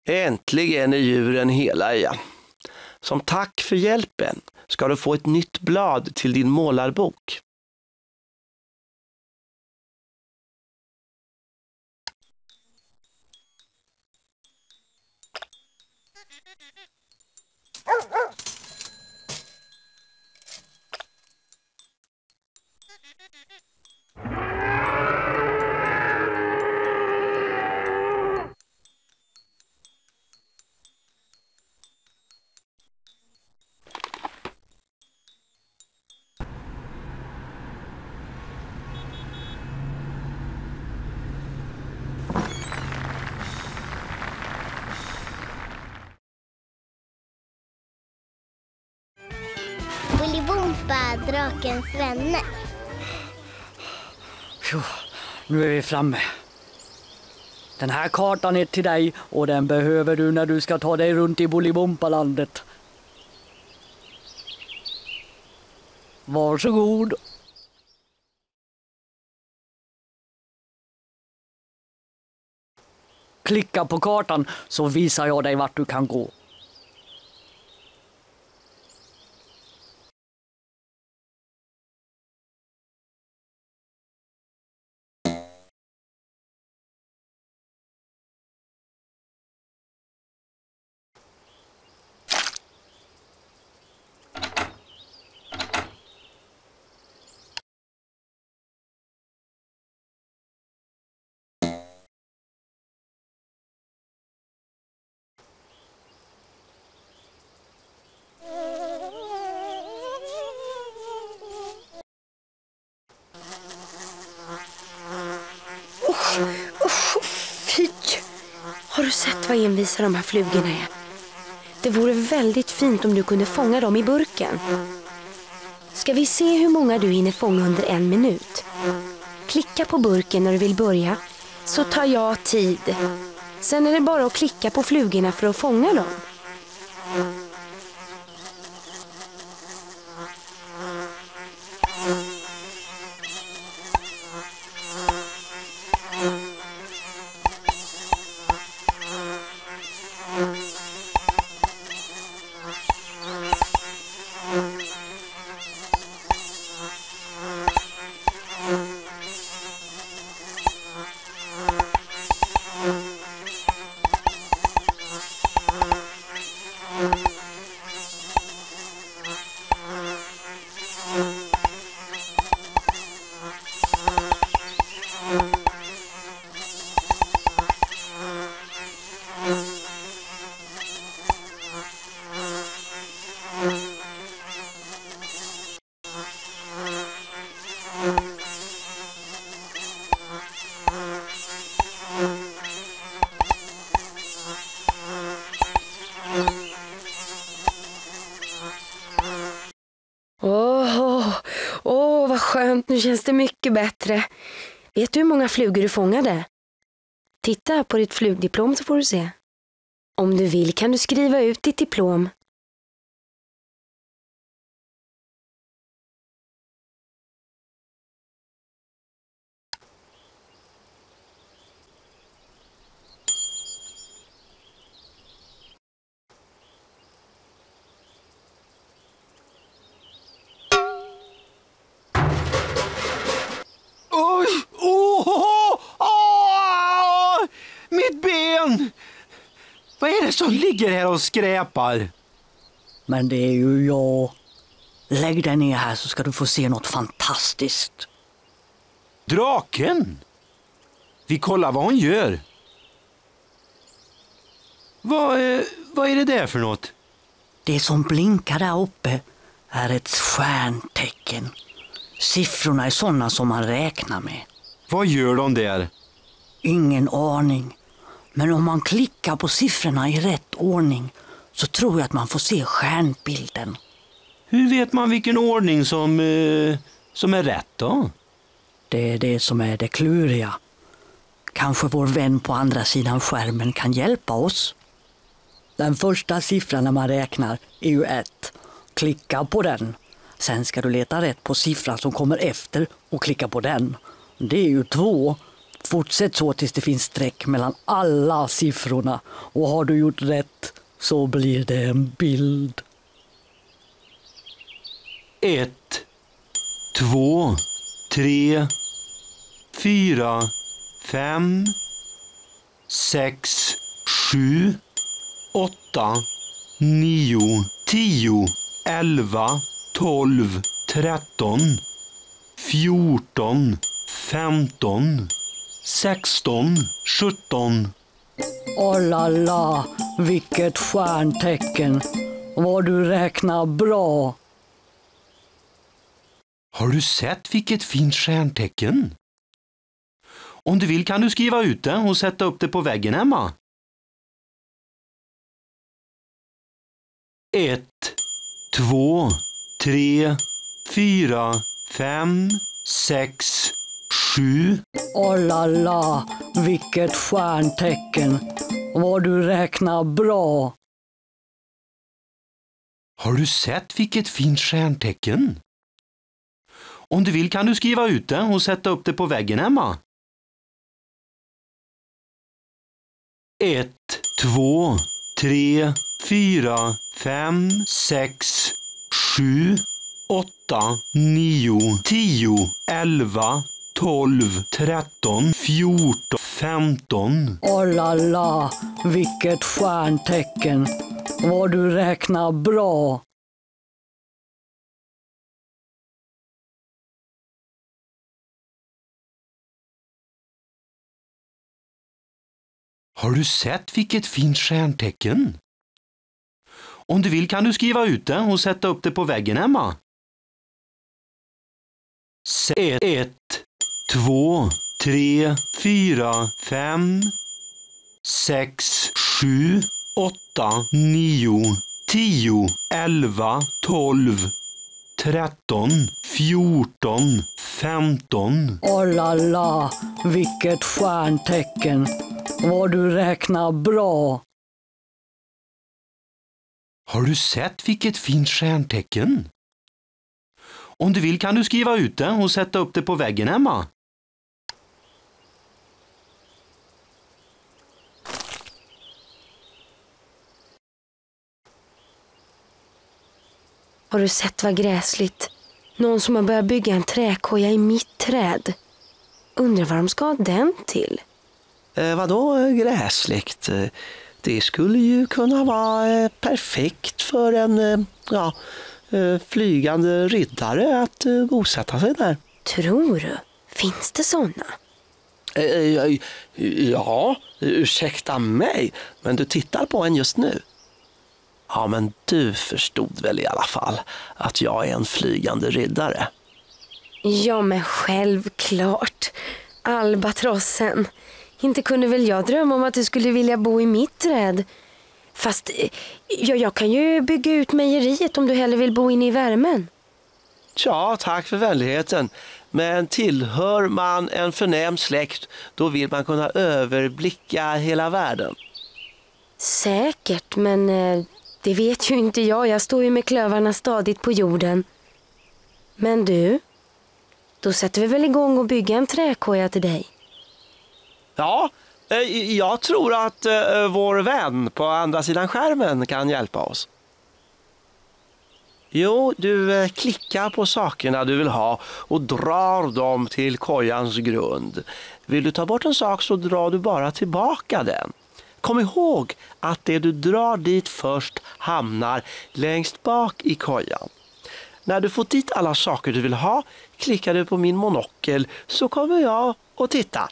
Äntligen är djuren hela igen. Som tack för hjälpen ska du få ett nytt blad till din målarbok. Vänner. Jo, nu är vi framme. Den här kartan är till dig och den behöver du när du ska ta dig runt i Bolibompalandet. Varsågod. Klicka på kartan så visar jag dig vart du kan gå. Fy! Har du sett vad envisa de här flugorna är? Det vore väldigt fint om du kunde fånga dem i burken. Ska vi se hur många du hinner fånga under en minut? Klicka på burken när du vill börja, så tar jag tid. Sen är det bara att klicka på flugorna för att fånga dem. Känns det mycket bättre. Vet du hur många flugor du fångade? Titta på ditt flugdiplom så får du se. Om du vill kan du skriva ut ditt diplom. Oj! Oh, oh, oh, Mitt ben! Vad är det som ligger här och skräpar? Men det är ju jag. Lägg dig ner här så ska du få se något fantastiskt. Draken! Vi kollar vad hon gör. Vad, eh, vad är det där för något? Det som blinkar där uppe är ett stjärntecken. Siffrorna är sådana som man räknar med. Vad gör de där? Ingen aning. Men om man klickar på siffrorna i rätt ordning så tror jag att man får se stjärnbilden. Hur vet man vilken ordning som, eh, som är rätt då? Det är det som är det kluriga. Kanske vår vän på andra sidan skärmen kan hjälpa oss. Den första siffran när man räknar är ju ett. Klicka på den. Sen ska du leta rätt på siffran som kommer efter och klicka på den. Det är ju två. Fortsätt så tills det finns streck mellan alla siffrorna. Och har du gjort rätt så blir det en bild. Ett, två, tre, fyra, fem, sex, sju, åtta, nio, tio, elva, tolv, tretton, fjorton, femton, sexton, sjutton. Åh la la, vilket stjärntecken. Vad du räknar bra. Har du sett vilket fint stjärntecken? Om du vill kan du skriva ut det och sätta upp det på väggen hemma. Ett, två, tre, fyra, fem, sex, sju. Åh la la, vilket stjärntecken. Vad du räknar bra. Har du sett vilket fint stjärntecken? Om du vill kan du skriva ut det och sätta upp det på väggen hemma. Ett, två, tre, fyra, fem, sex, sju, åtta, nio, tio, elva, tolv, tretton, fjorton, femton. Åh la la, vilket stjärntecken. Vad du räknar bra. Har du sett vilket fint stjärntecken? Om du vill kan du skriva ut det och sätta upp det på väggen hemma. Se- Ett, två, tre, fyra, fem, sex, sju, åtta, nio, tio, elva, tolv, tretton, fjorton, femton. Åh la la, vilket stjärntecken. Vad du räknar bra. Har du sett vilket fint stjärntecken? Om du vill kan du skriva ut det och sätta upp det på väggen hemma. Har du sett vad gräsligt? Någon som har börjat bygga en träkoja i mitt träd. Undrar vad de ska ha den till? Eh, vadå gräsligt? Eh, Det skulle ju kunna vara eh, perfekt för en eh, ja, flygande riddare att bosätta sig där. Tror du? Finns det eh, Ja, ursäkta mig, men du tittar på en just nu. Ja, men du förstod väl i alla fall att jag är en flygande riddare. Ja, men självklart. Albatrossen. Inte kunde väl jag drömma om att du skulle vilja bo i mitt träd. Fast eh, ja, jag kan ju bygga ut mejeriet om du hellre vill bo inne i värmen. Ja, tack för vänligheten. Men tillhör man en förnäm släkt, då vill man kunna överblicka hela världen. Säkert, men eh, det vet ju inte jag. Jag står ju med klövarna stadigt på jorden. Men du, då sätter vi väl igång och bygger en träkoja till dig? Ja, eh, jag tror att eh, vår vän på andra sidan skärmen kan hjälpa oss. Jo, du eh, klickar på sakerna du vill ha och drar dem till kojans grund. Vill du ta bort en sak så drar du bara tillbaka den. Kom ihåg att det du drar dit först hamnar längst bak i kojan. När du fått dit alla saker du vill ha klickar du på min monokel så kommer jag och titta.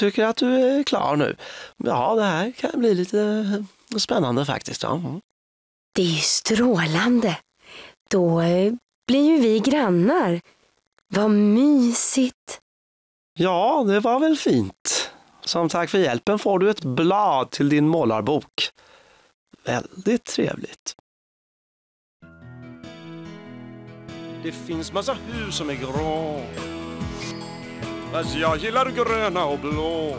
Tycker att du är klar nu. Ja, det här kan bli lite eh, spännande faktiskt. Ja. Mm. Det är ju strålande. Då eh, blir ju vi grannar. Vad mysigt. Ja, det var väl fint. Som tack för hjälpen får du ett blad till din målarbok. Väldigt trevligt. Det finns massa hus som är grå. Fast jag gillar gröna och blå.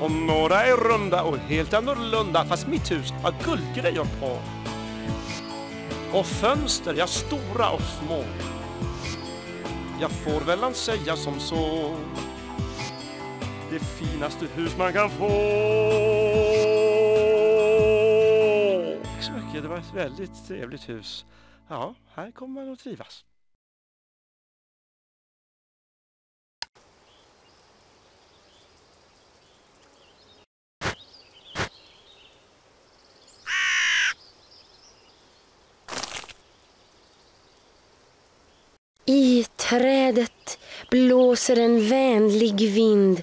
Och några är runda och helt annorlunda fast mitt hus har guldgrejer på. Och fönster, ja stora och små. Jag får väl säga som så. Det finaste hus man kan få. Tack så mycket, det var ett väldigt trevligt hus. Ja, här kommer man att trivas. I trädet blåser en vänlig vind.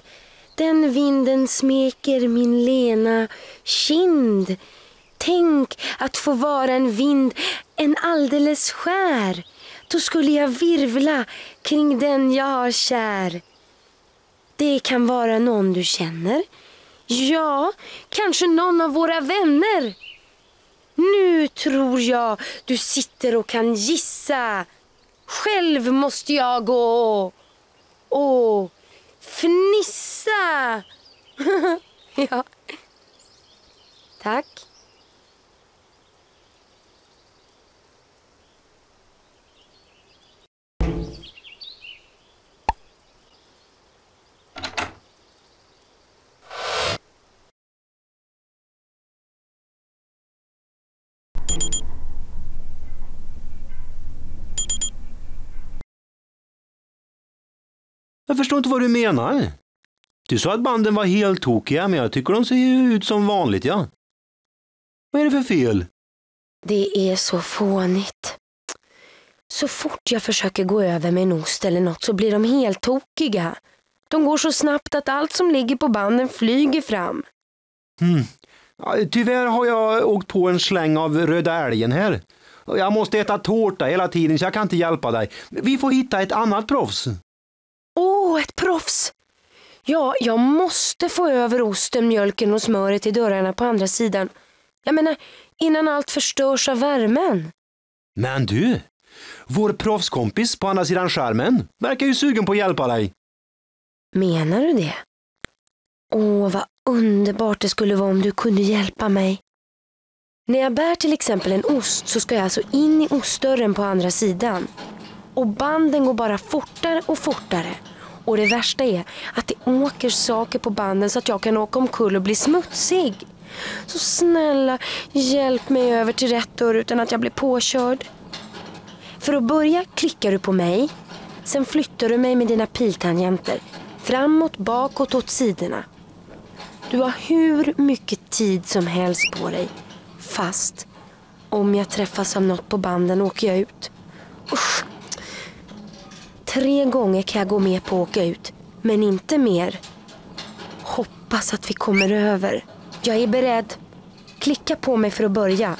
Den vinden smeker min lena kind. Tänk att få vara en vind, en alldeles skär. Då skulle jag virvla kring den jag har kär. Det kan vara någon du känner. Ja, kanske någon av våra vänner. Nu tror jag du sitter och kan gissa. Själv måste jag gå och fnissa. ja. Tack. Jag förstår inte vad du menar. Du sa att banden var helt tokiga, men jag tycker de ser ut som vanligt, ja. Vad är det för fel? Det är så fånigt. Så fort jag försöker gå över med en ost eller något så blir de helt tokiga. De går så snabbt att allt som ligger på banden flyger fram. Ja, tyvärr har jag åkt på en släng av röda älgen här. Jag måste äta tårta hela tiden så jag kan inte hjälpa dig. Vi får hitta ett annat proffs. Åh, ett proffs! Ja, jag måste få över osten, mjölken och smöret till dörrarna på andra sidan. Jag menar, innan allt förstörs av värmen. Men du, vår proffskompis på andra sidan skärmen verkar ju sugen på att hjälpa dig. Menar du det? Åh, vad underbart det skulle vara om du kunde hjälpa mig. När jag bär till exempel en ost så ska jag alltså in i ostdörren på andra sidan. Och banden går bara fortare och fortare. Och det värsta är att det åker saker på banden så att jag kan åka omkull och bli smutsig. Så snälla, hjälp mig över till rätt dörr utan att jag blir påkörd. För att börja klickar du på mig. Sen flyttar du mig med dina piltangenter. Framåt, bakåt, åt sidorna. Du har hur mycket tid som helst på dig. Fast om jag träffas av något på banden åker jag ut. Usch. Tre gånger kan jag gå med på att åka ut, men inte mer. Hoppas att vi kommer över. Jag är beredd. Klicka på mig för att börja.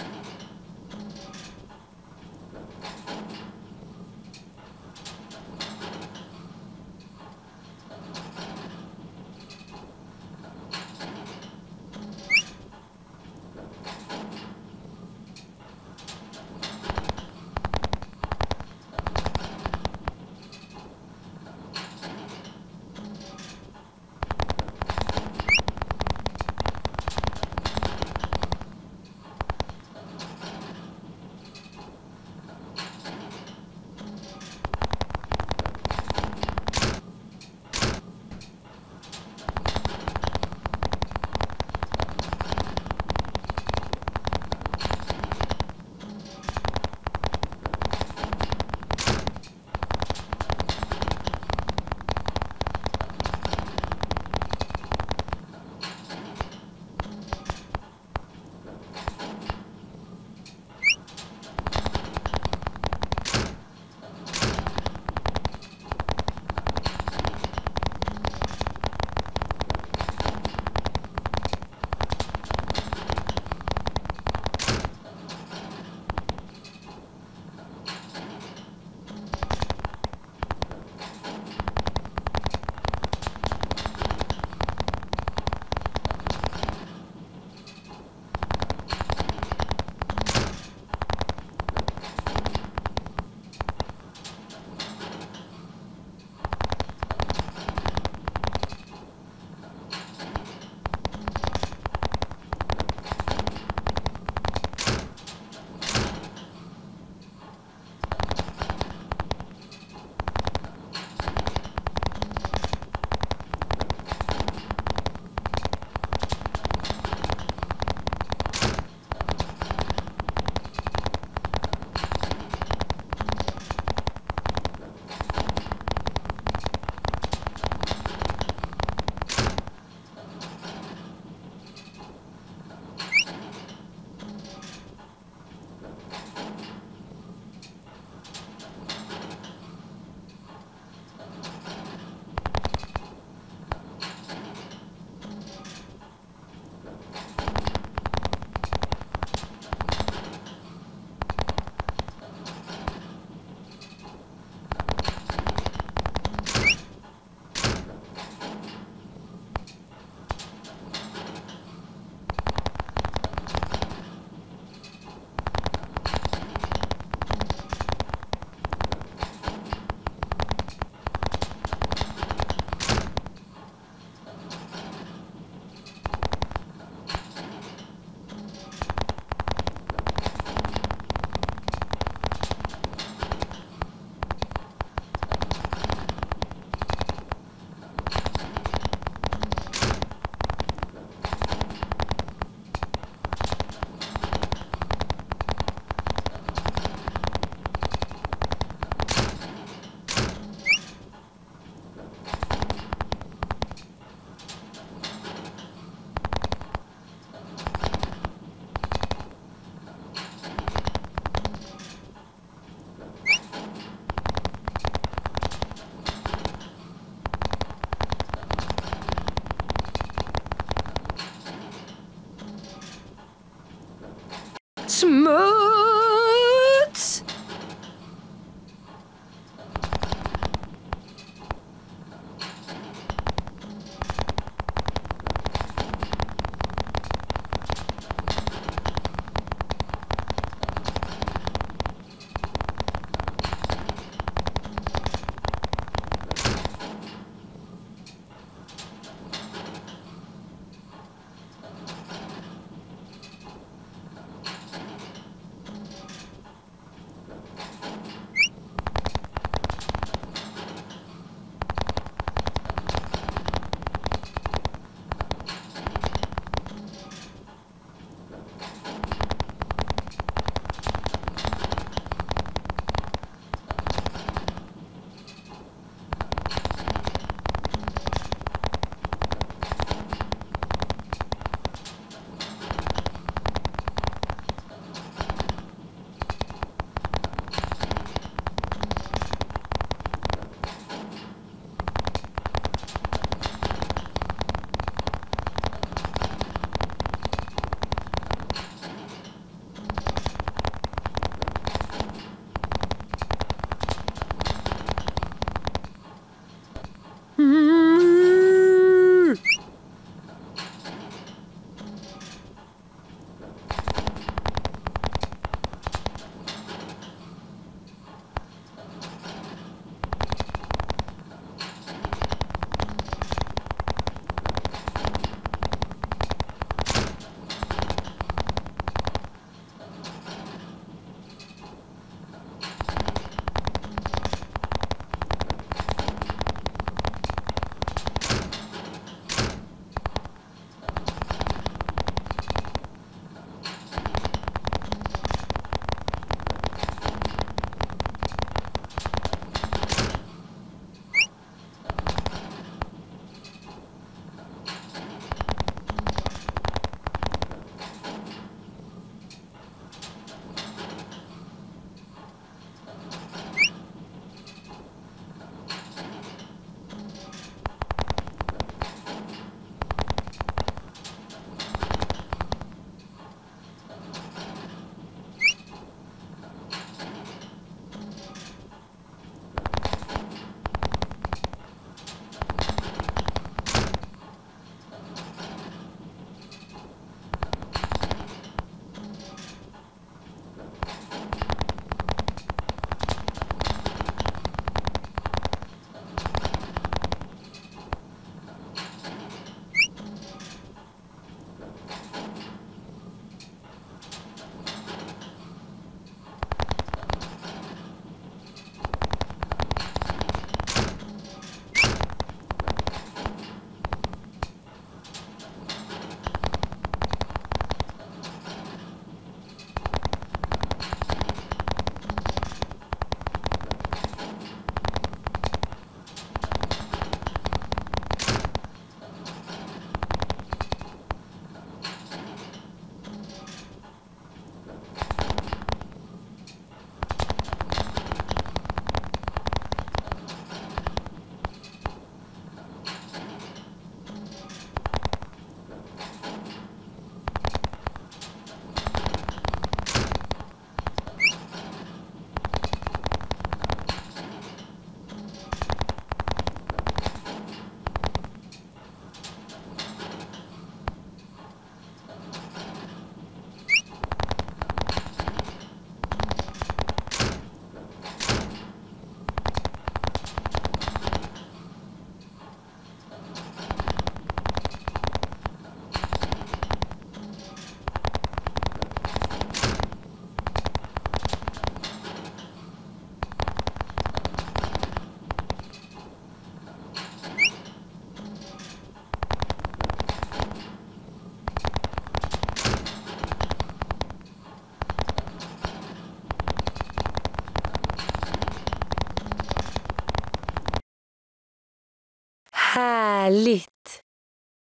Härligt!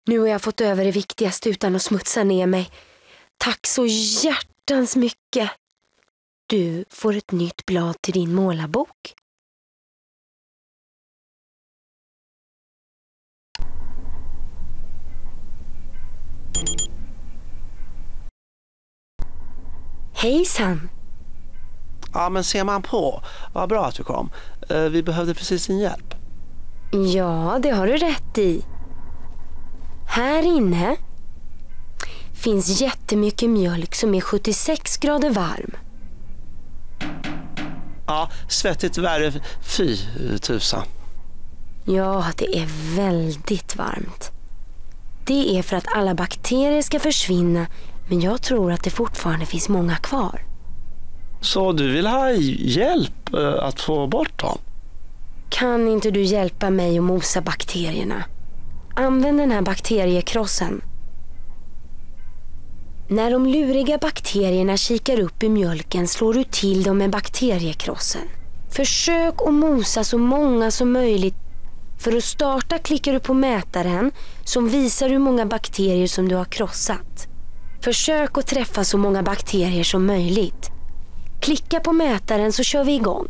Nu har jag fått över det viktigaste utan att smutsa ner mig. Tack så hjärtans mycket! Du får ett nytt blad till din målarbok. Hejsan! Ja, men ser man på. Vad bra att du kom. Eh, vi behövde precis din hjälp. Ja, det har du rätt i. Här inne finns jättemycket mjölk som är 76 grader varm. Ja, svettigt värre. Fy tusan. Ja, det är väldigt varmt. Det är för att alla bakterier ska försvinna men jag tror att det fortfarande finns många kvar. Så du vill ha hjälp eh, att få bort dem? Kan inte du hjälpa mig att mosa bakterierna? Använd den här bakteriekrossen. När de luriga bakterierna kikar upp i mjölken slår du till dem med bakteriekrossen. Försök att mosa så många som möjligt. För att starta klickar du på mätaren som visar hur många bakterier som du har krossat. Försök att träffa så många bakterier som möjligt. Klicka på mätaren så kör vi igång.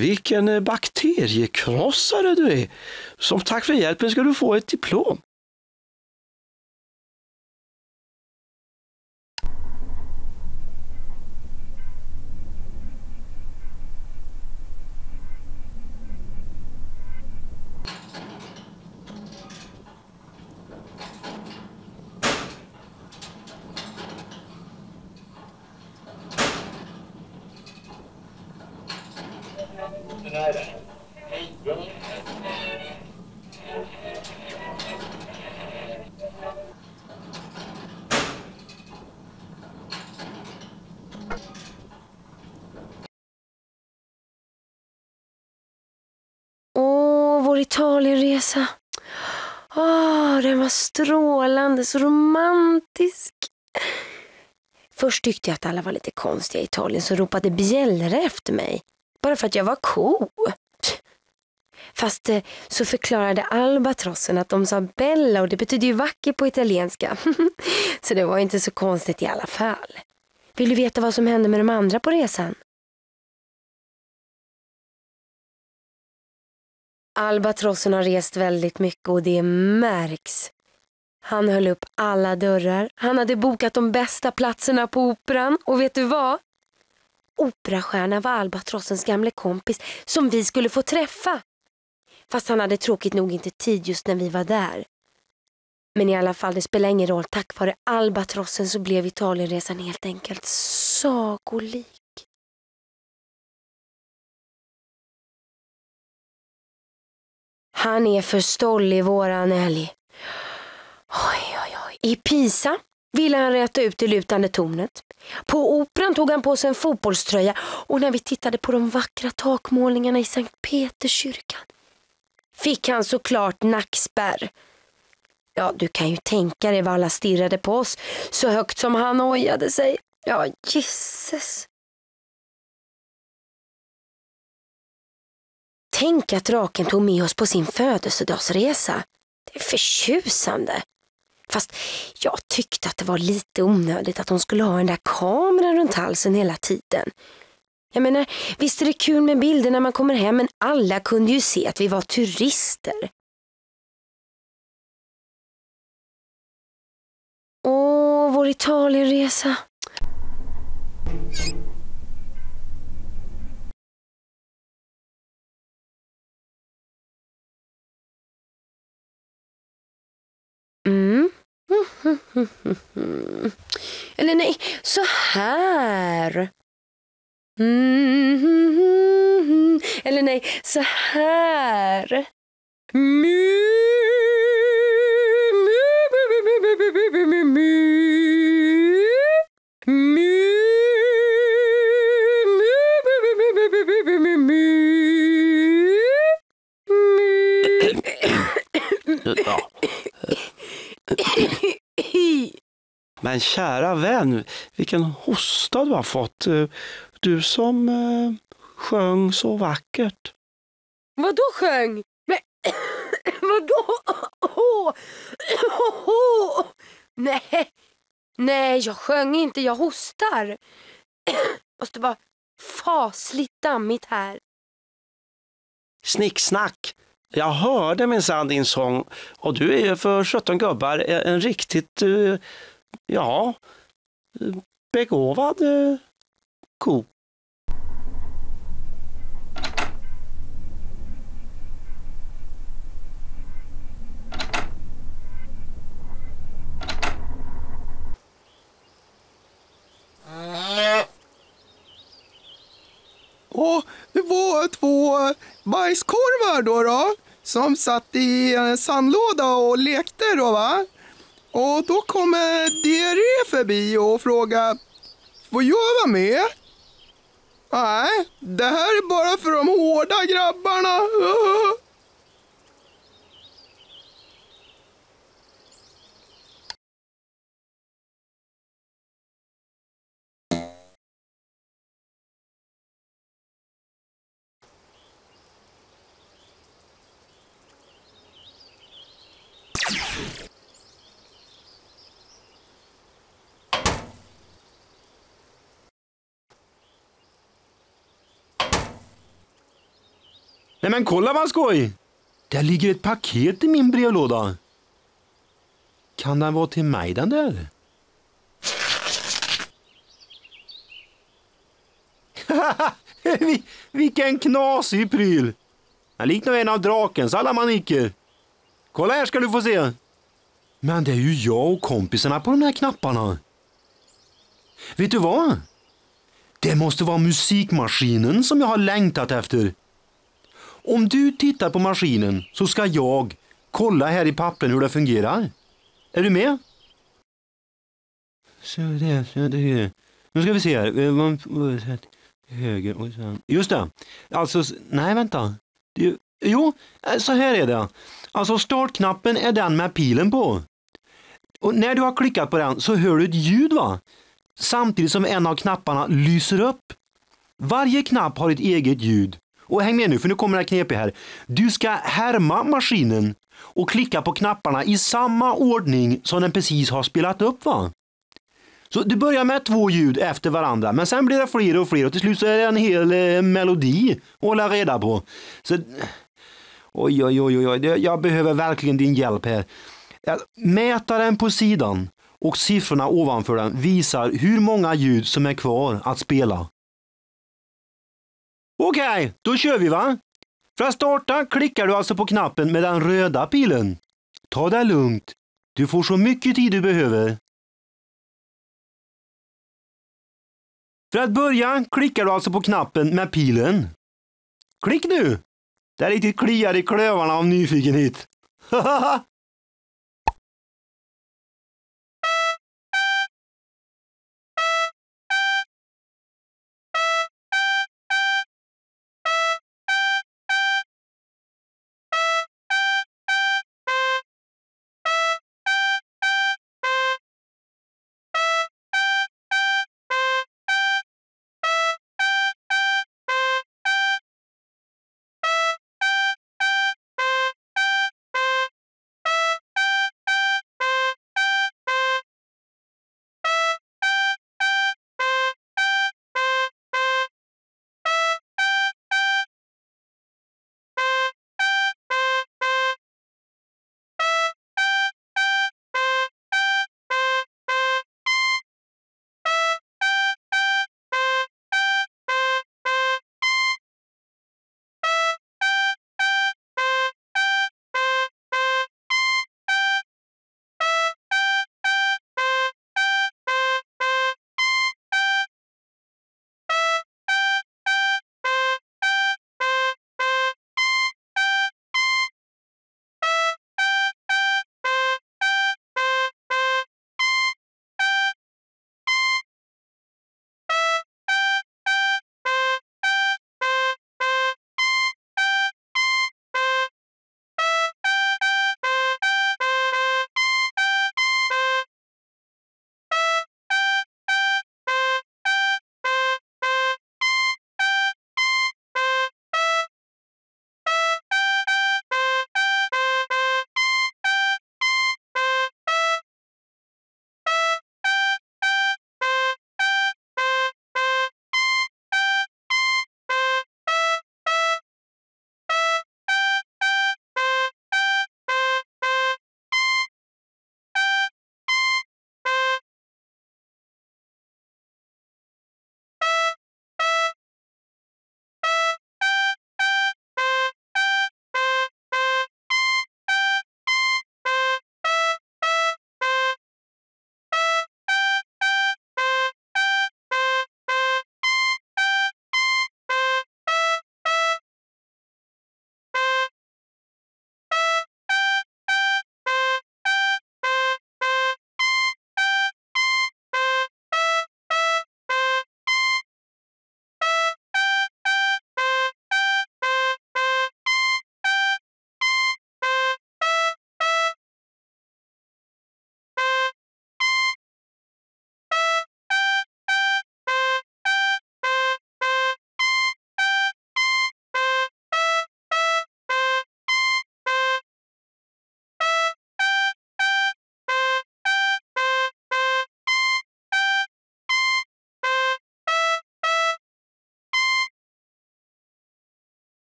Vilken eh, bakteriekrossare du är. Som tack för hjälpen ska du få ett diplom. Åh, vår Italienresa. Åh, den var strålande, så romantisk. Först tyckte jag att alla var lite konstiga i Italien som ropade bjällre efter mig. Bara för att jag var ko. Fast eh, så förklarade albatrossen att de sa bella och det betyder ju vacker på italienska. så det var inte så konstigt i alla fall. Vill du veta vad som hände med de andra på resan? Albatrossen har rest väldigt mycket och det märks. Han höll upp alla dörrar. Han hade bokat de bästa platserna på operan. Och vet du vad? Operastjärna var albatrossens gamle kompis som vi skulle få träffa. Fast han hade tråkigt nog inte tid just när vi var där. Men i alla fall, det spelar ingen roll. Tack vare albatrossen så blev Italienresan helt enkelt sagolik. Han är för stollig, våran älg. Oj, oj, oj. I Pisa ville han räta ut det lutande tornet. På operan tog han på sig en fotbollströja och när vi tittade på de vackra takmålningarna i Sankt Peterskyrkan fick han såklart nackspärr. Ja, du kan ju tänka dig vad alla stirrade på oss så högt som han ojade sig. Ja, gisses. Tänk att draken tog med oss på sin födelsedagsresa. Det är förtjusande. Fast jag tyckte att det var lite onödigt att hon skulle ha den där kameran runt halsen hela tiden. Jag menar, visst är det kul med bilder när man kommer hem men alla kunde ju se att vi var turister. Åh, vår Italienresa. Mm. Eller nej, så här. Mm. Eller nej, så här. Mu. Men kära vän, vilken hosta du har fått. Du som eh, sjöng så vackert. Vadå sjöng? Men vadå? Oh, oh, oh. Nej, nej, jag sjöng inte, jag hostar. Måste vara fasligt dammigt här. Snicksnack! Jag hörde minsann din sång och du är ju för 17 gubbar en riktigt, eh, ja, eh, begåvad eh, ko. Och det var två bajskorvar då, då som satt i en sandlåda och lekte då va. Och då kommer Diarré förbi och frågar Får jag vara med? Nej, det här är bara för de hårda grabbarna. Nej men kolla vad skoj! Där ligger ett paket i min brevlåda. Kan den vara till mig den där? Vilken knasig pryl! Den liknar en av drakens alla manicker. Kolla här ska du få se. Men det är ju jag och kompisarna på de här knapparna. Vet du vad? Det måste vara musikmaskinen som jag har längtat efter. Om du tittar på maskinen så ska jag kolla här i pappren hur det fungerar. Är du med? Så det, så det. Nu ska vi se här. Eh, Höger och sen. Just det. Alltså, nej vänta. Jo, eh, så här är det. Alltså startknappen är den med pilen på. Och när du har klickat på den så hör du ett ljud va? Samtidigt som en av knapparna lyser upp. Varje knapp har ett eget ljud. Och häng med nu för nu kommer det knepiga här. Du ska härma maskinen och klicka på knapparna i samma ordning som den precis har spelat upp va? Så du börjar med två ljud efter varandra men sen blir det fler och fler och till slut så är det en hel eh, melodi att hålla reda på. Så, oj, oj, oj, oj, jag behöver verkligen din hjälp här. Mätaren på sidan och siffrorna ovanför den visar hur många ljud som är kvar att spela. Okej, okay, då kör vi va? För att starta klickar du alltså på knappen med den röda pilen. Ta det lugnt. Du får så mycket tid du behöver. För att börja klickar du alltså på knappen med pilen. Klick nu! Det är riktigt kliar i klövarna av nyfikenhet.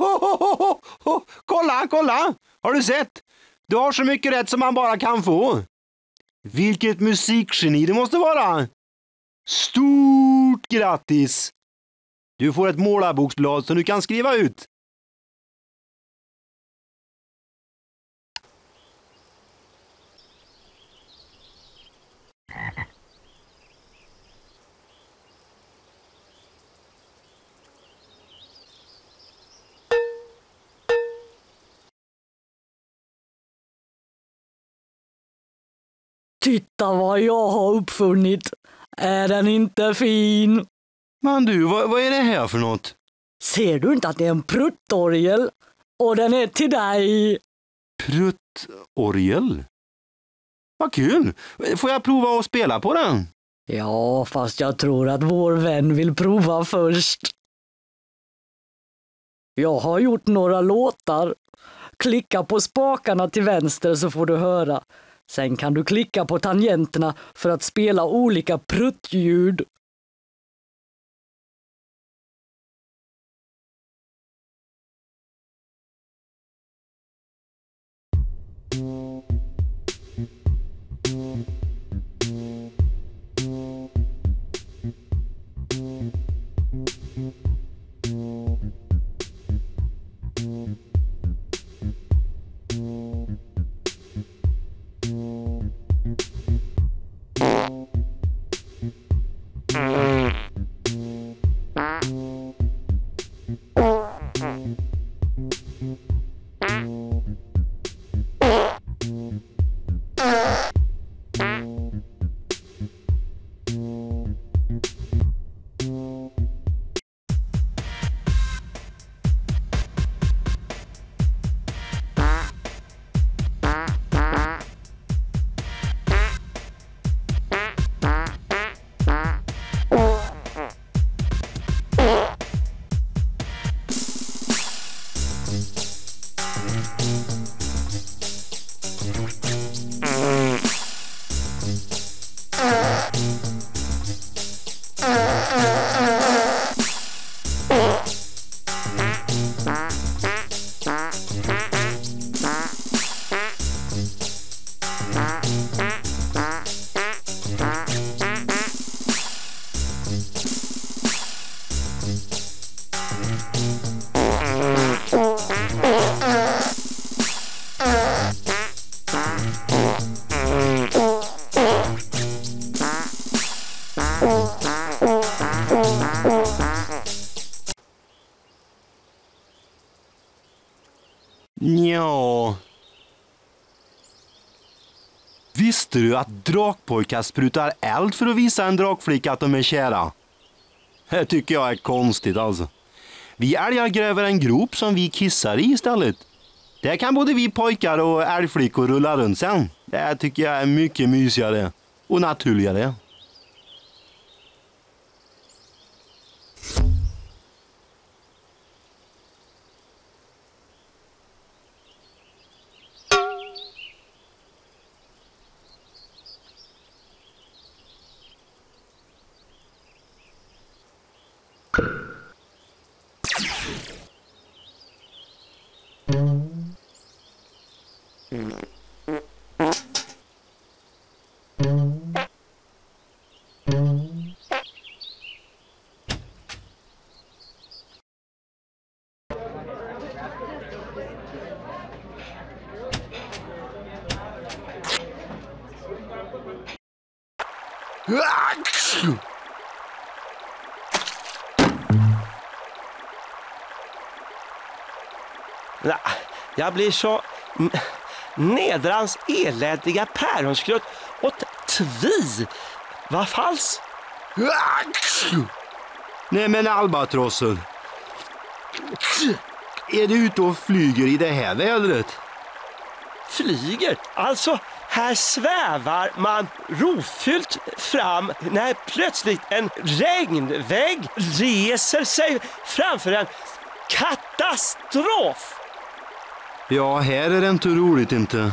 Kolla, kolla! Har du sett? Du har så mycket rätt som man bara kan få. Vilket musikgeni det måste vara! Stort grattis! Du får ett målarboksblad som du kan skriva ut. Titta vad jag har uppfunnit. Är den inte fin? Men du, vad, vad är det här för något? Ser du inte att det är en pruttorgel? Och den är till dig. Pruttorgel? Vad kul! Får jag prova att spela på den? Ja, fast jag tror att vår vän vill prova först. Jag har gjort några låtar. Klicka på spakarna till vänster så får du höra. Sen kan du klicka på tangenterna för att spela olika pruttljud. Visste du att drakpojkar sprutar eld för att visa en drakflicka att de är kära? Det tycker jag är konstigt alltså. Vi älgar gräver en grop som vi kissar i istället. Där kan både vi pojkar och älgflickor rulla runt sen. Det tycker jag är mycket mysigare och naturligare. Jag blir så nedrans eländiga päronskrut och t- tvi. Vad falskt. Nej men albatrossen. Är du ute och flyger i det här vädret? flyger. Alltså, här svävar man rofyllt fram när plötsligt en regnvägg reser sig framför en katastrof. Ja, här är det inte roligt inte.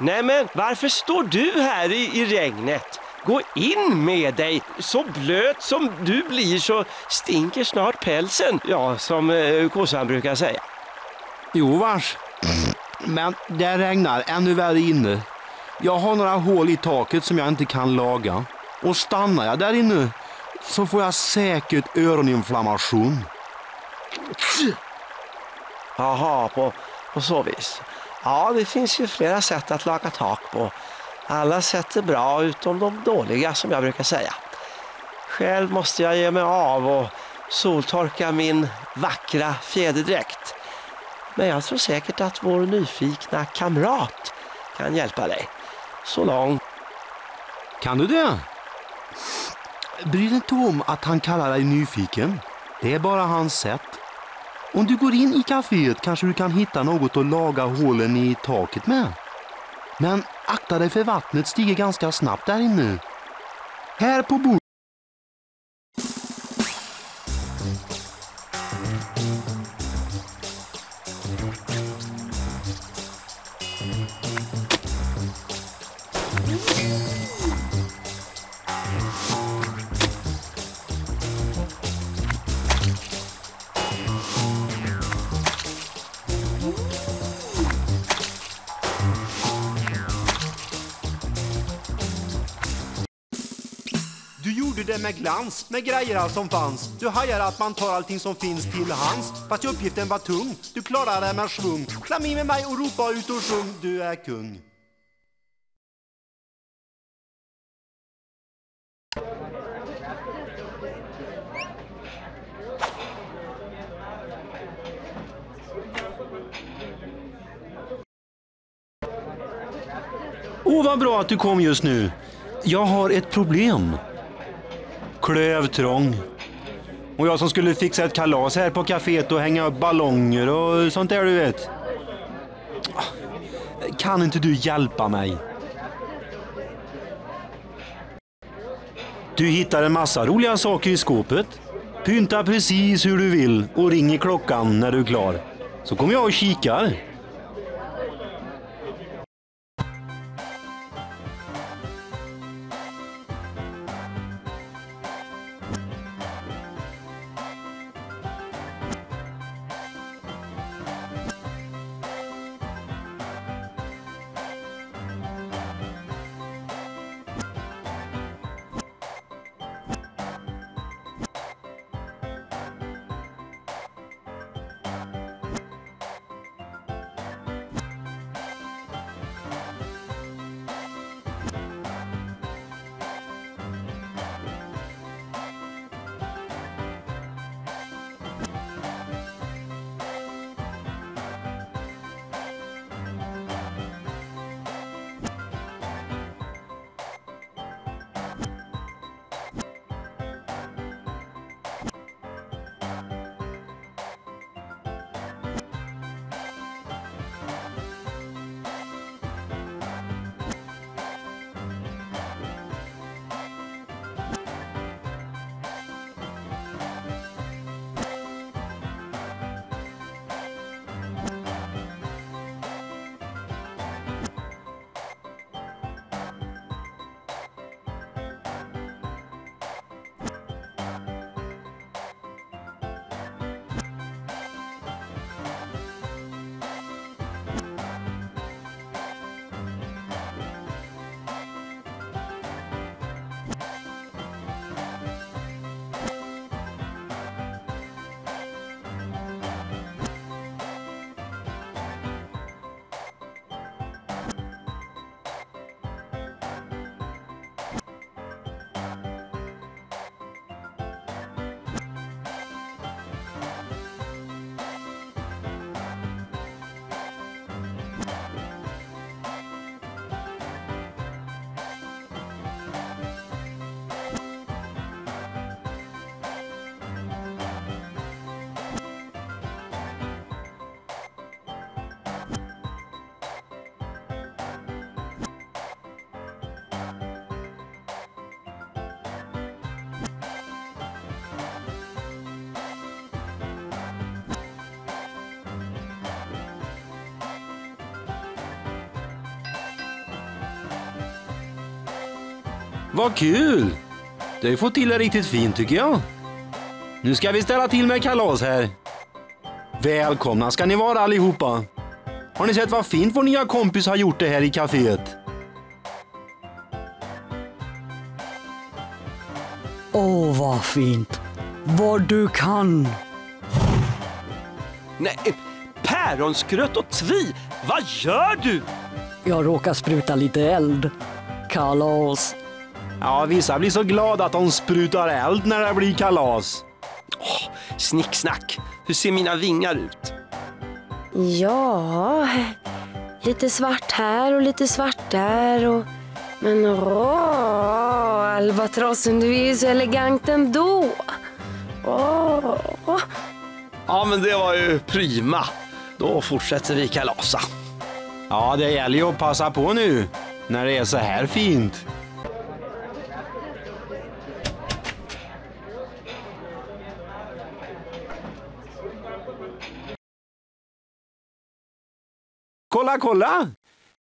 Nej men varför står du här i, i regnet? Gå in med dig! Så blöt som du blir så stinker snart pälsen. Ja, som eh, kossan brukar säga. Jo vars. Men det regnar ännu värre inne. Jag har några hål i taket som jag inte kan laga. Och stannar jag där inne så får jag säkert öroninflammation. Jaha, på, på så vis. Ja, det finns ju flera sätt att laga tak på. Alla sätt är bra utom de dåliga som jag brukar säga. Själv måste jag ge mig av och soltorka min vackra fjäderdräkt. Men jag tror säkert att vår nyfikna kamrat kan hjälpa dig. Så långt. Kan du det? Bry dig inte om att han kallar dig nyfiken. Det är bara hans sätt. Om du går in i kaféet kanske du kan hitta något att laga hålen i taket med. Men akta dig för vattnet stiger ganska snabbt där inne. Här på bordet med glans, med grejerna som fanns. Du hajar att man tar allting som finns till hans. Fast uppgiften var tung, du klarar det med svung. Klam i med mig och ropa ut och sjung, du är kung. Åh, oh, vad bra att du kom just nu. Jag har ett problem. Klövtrång. Och jag som skulle fixa ett kalas här på kaféet och hänga upp ballonger och sånt där du vet. Kan inte du hjälpa mig? Du hittar en massa roliga saker i skåpet. Pynta precis hur du vill och ring i klockan när du är klar. Så kommer jag och kikar. Vad kul! Du har ju fått till det riktigt fint tycker jag. Nu ska vi ställa till med kalas här. Välkomna ska ni vara allihopa. Har ni sett vad fint vår nya kompis har gjort det här i kaféet? Åh, vad fint. Vad du kan. Nej, päronsgröt och tvi! Vad gör du? Jag råkar spruta lite eld. Kalas. Ja, vissa blir så glada att de sprutar eld när det blir kalas. Oh, snicksnack! Hur ser mina vingar ut? Ja, lite svart här och lite svart där. Och... Men åh, albatrossen, du är ju så elegant ändå. Åh. Ja, men det var ju prima. Då fortsätter vi kalasa. Ja, det gäller ju att passa på nu när det är så här fint. Kolla, kolla!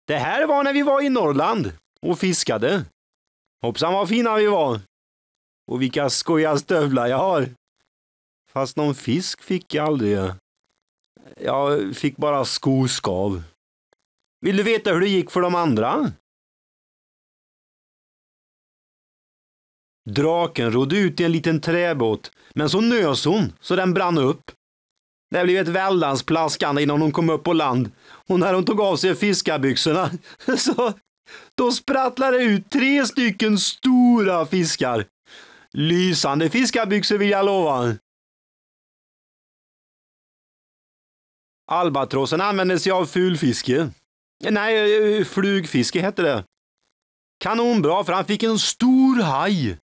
Det här var när vi var i Norrland och fiskade. Hoppsan vad fina vi var. Och vilka skojiga stövlar jag har. Fast någon fisk fick jag aldrig. Jag fick bara skoskav. Vill du veta hur det gick för de andra? Draken rodde ut i en liten träbåt, men så nös hon så den brann upp. Det blev ett väldans plaskande innan hon kom upp på land och när hon tog av sig fiskarbyxorna så då sprattlade det ut tre stycken stora fiskar. Lysande fiskarbyxor vill jag lova. Albatrossen använde sig av fulfiske. Nej, flugfiske hette det. Kanonbra, för han fick en stor haj.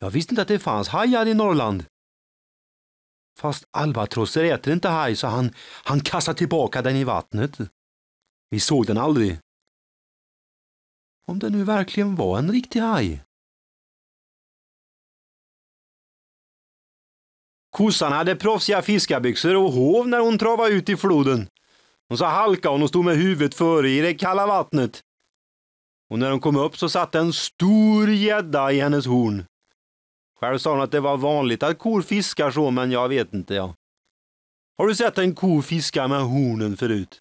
Jag visste inte att det fanns hajar i Norrland. Fast albatrosser äter inte haj, så han, han kastade tillbaka den i vattnet. Vi såg den aldrig. Om det nu verkligen var en riktig haj. Kossan hade proffsiga fiskarbyxor och hov när hon travade ut i floden. Och så halkade hon och stod med huvudet före i det kalla vattnet. Och när hon kom upp så satt en stor gädda i hennes horn. Själv sa hon att det var vanligt att kor fiskar så, men jag vet inte. jag. Har du sett en ko fiska med hornen förut?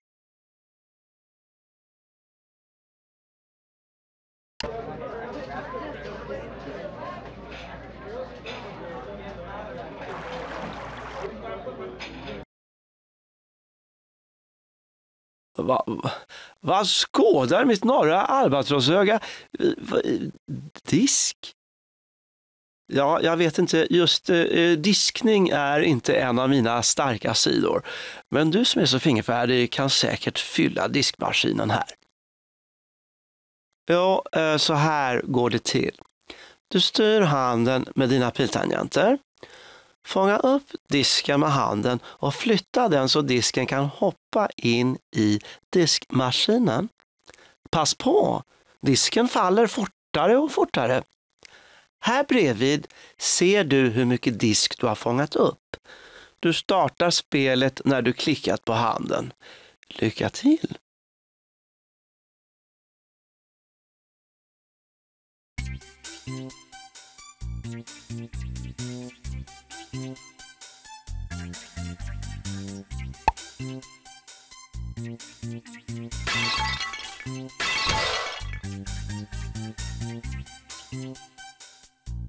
Vad va skådar mitt norra albatrossöga? Disk? Ja, jag vet inte, just eh, eh, diskning är inte en av mina starka sidor. Men du som är så fingerfärdig kan säkert fylla diskmaskinen här. Ja, eh, så här går det till. Du styr handen med dina piltangenter. Fånga upp disken med handen och flytta den så disken kan hoppa in i diskmaskinen. Pass på, disken faller fortare och fortare. Här bredvid ser du hur mycket disk du har fångat upp. Du startar spelet när du klickat på handen. Lycka till!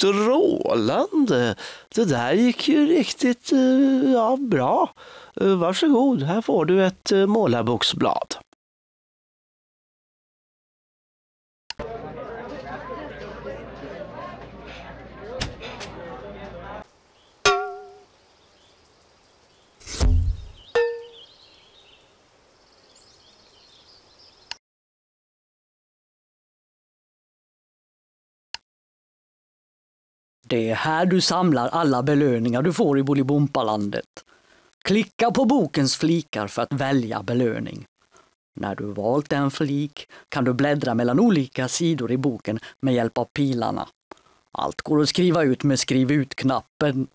Strålande! Det där gick ju riktigt eh, ja, bra. Eh, varsågod, här får du ett eh, målarboksblad. Det är här du samlar alla belöningar du får i Bolibompalandet. Klicka på bokens flikar för att välja belöning. När du valt en flik kan du bläddra mellan olika sidor i boken med hjälp av pilarna. Allt går att skriva ut med skriv ut-knappen.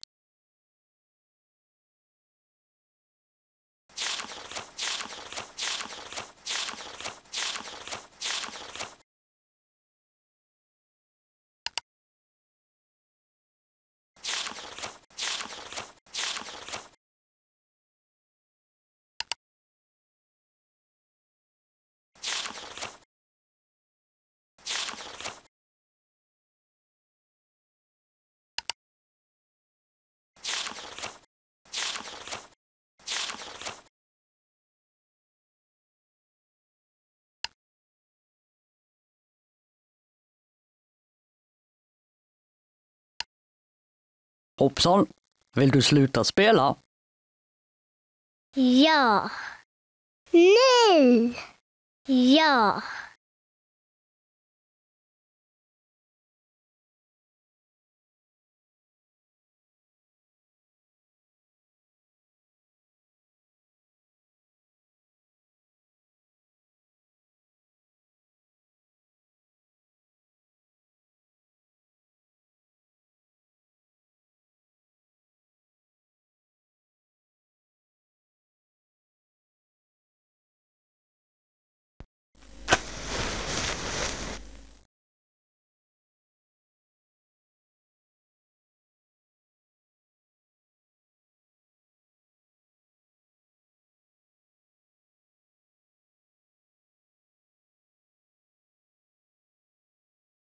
Hoppsan, vill du sluta spela? Ja. Nej. Ja.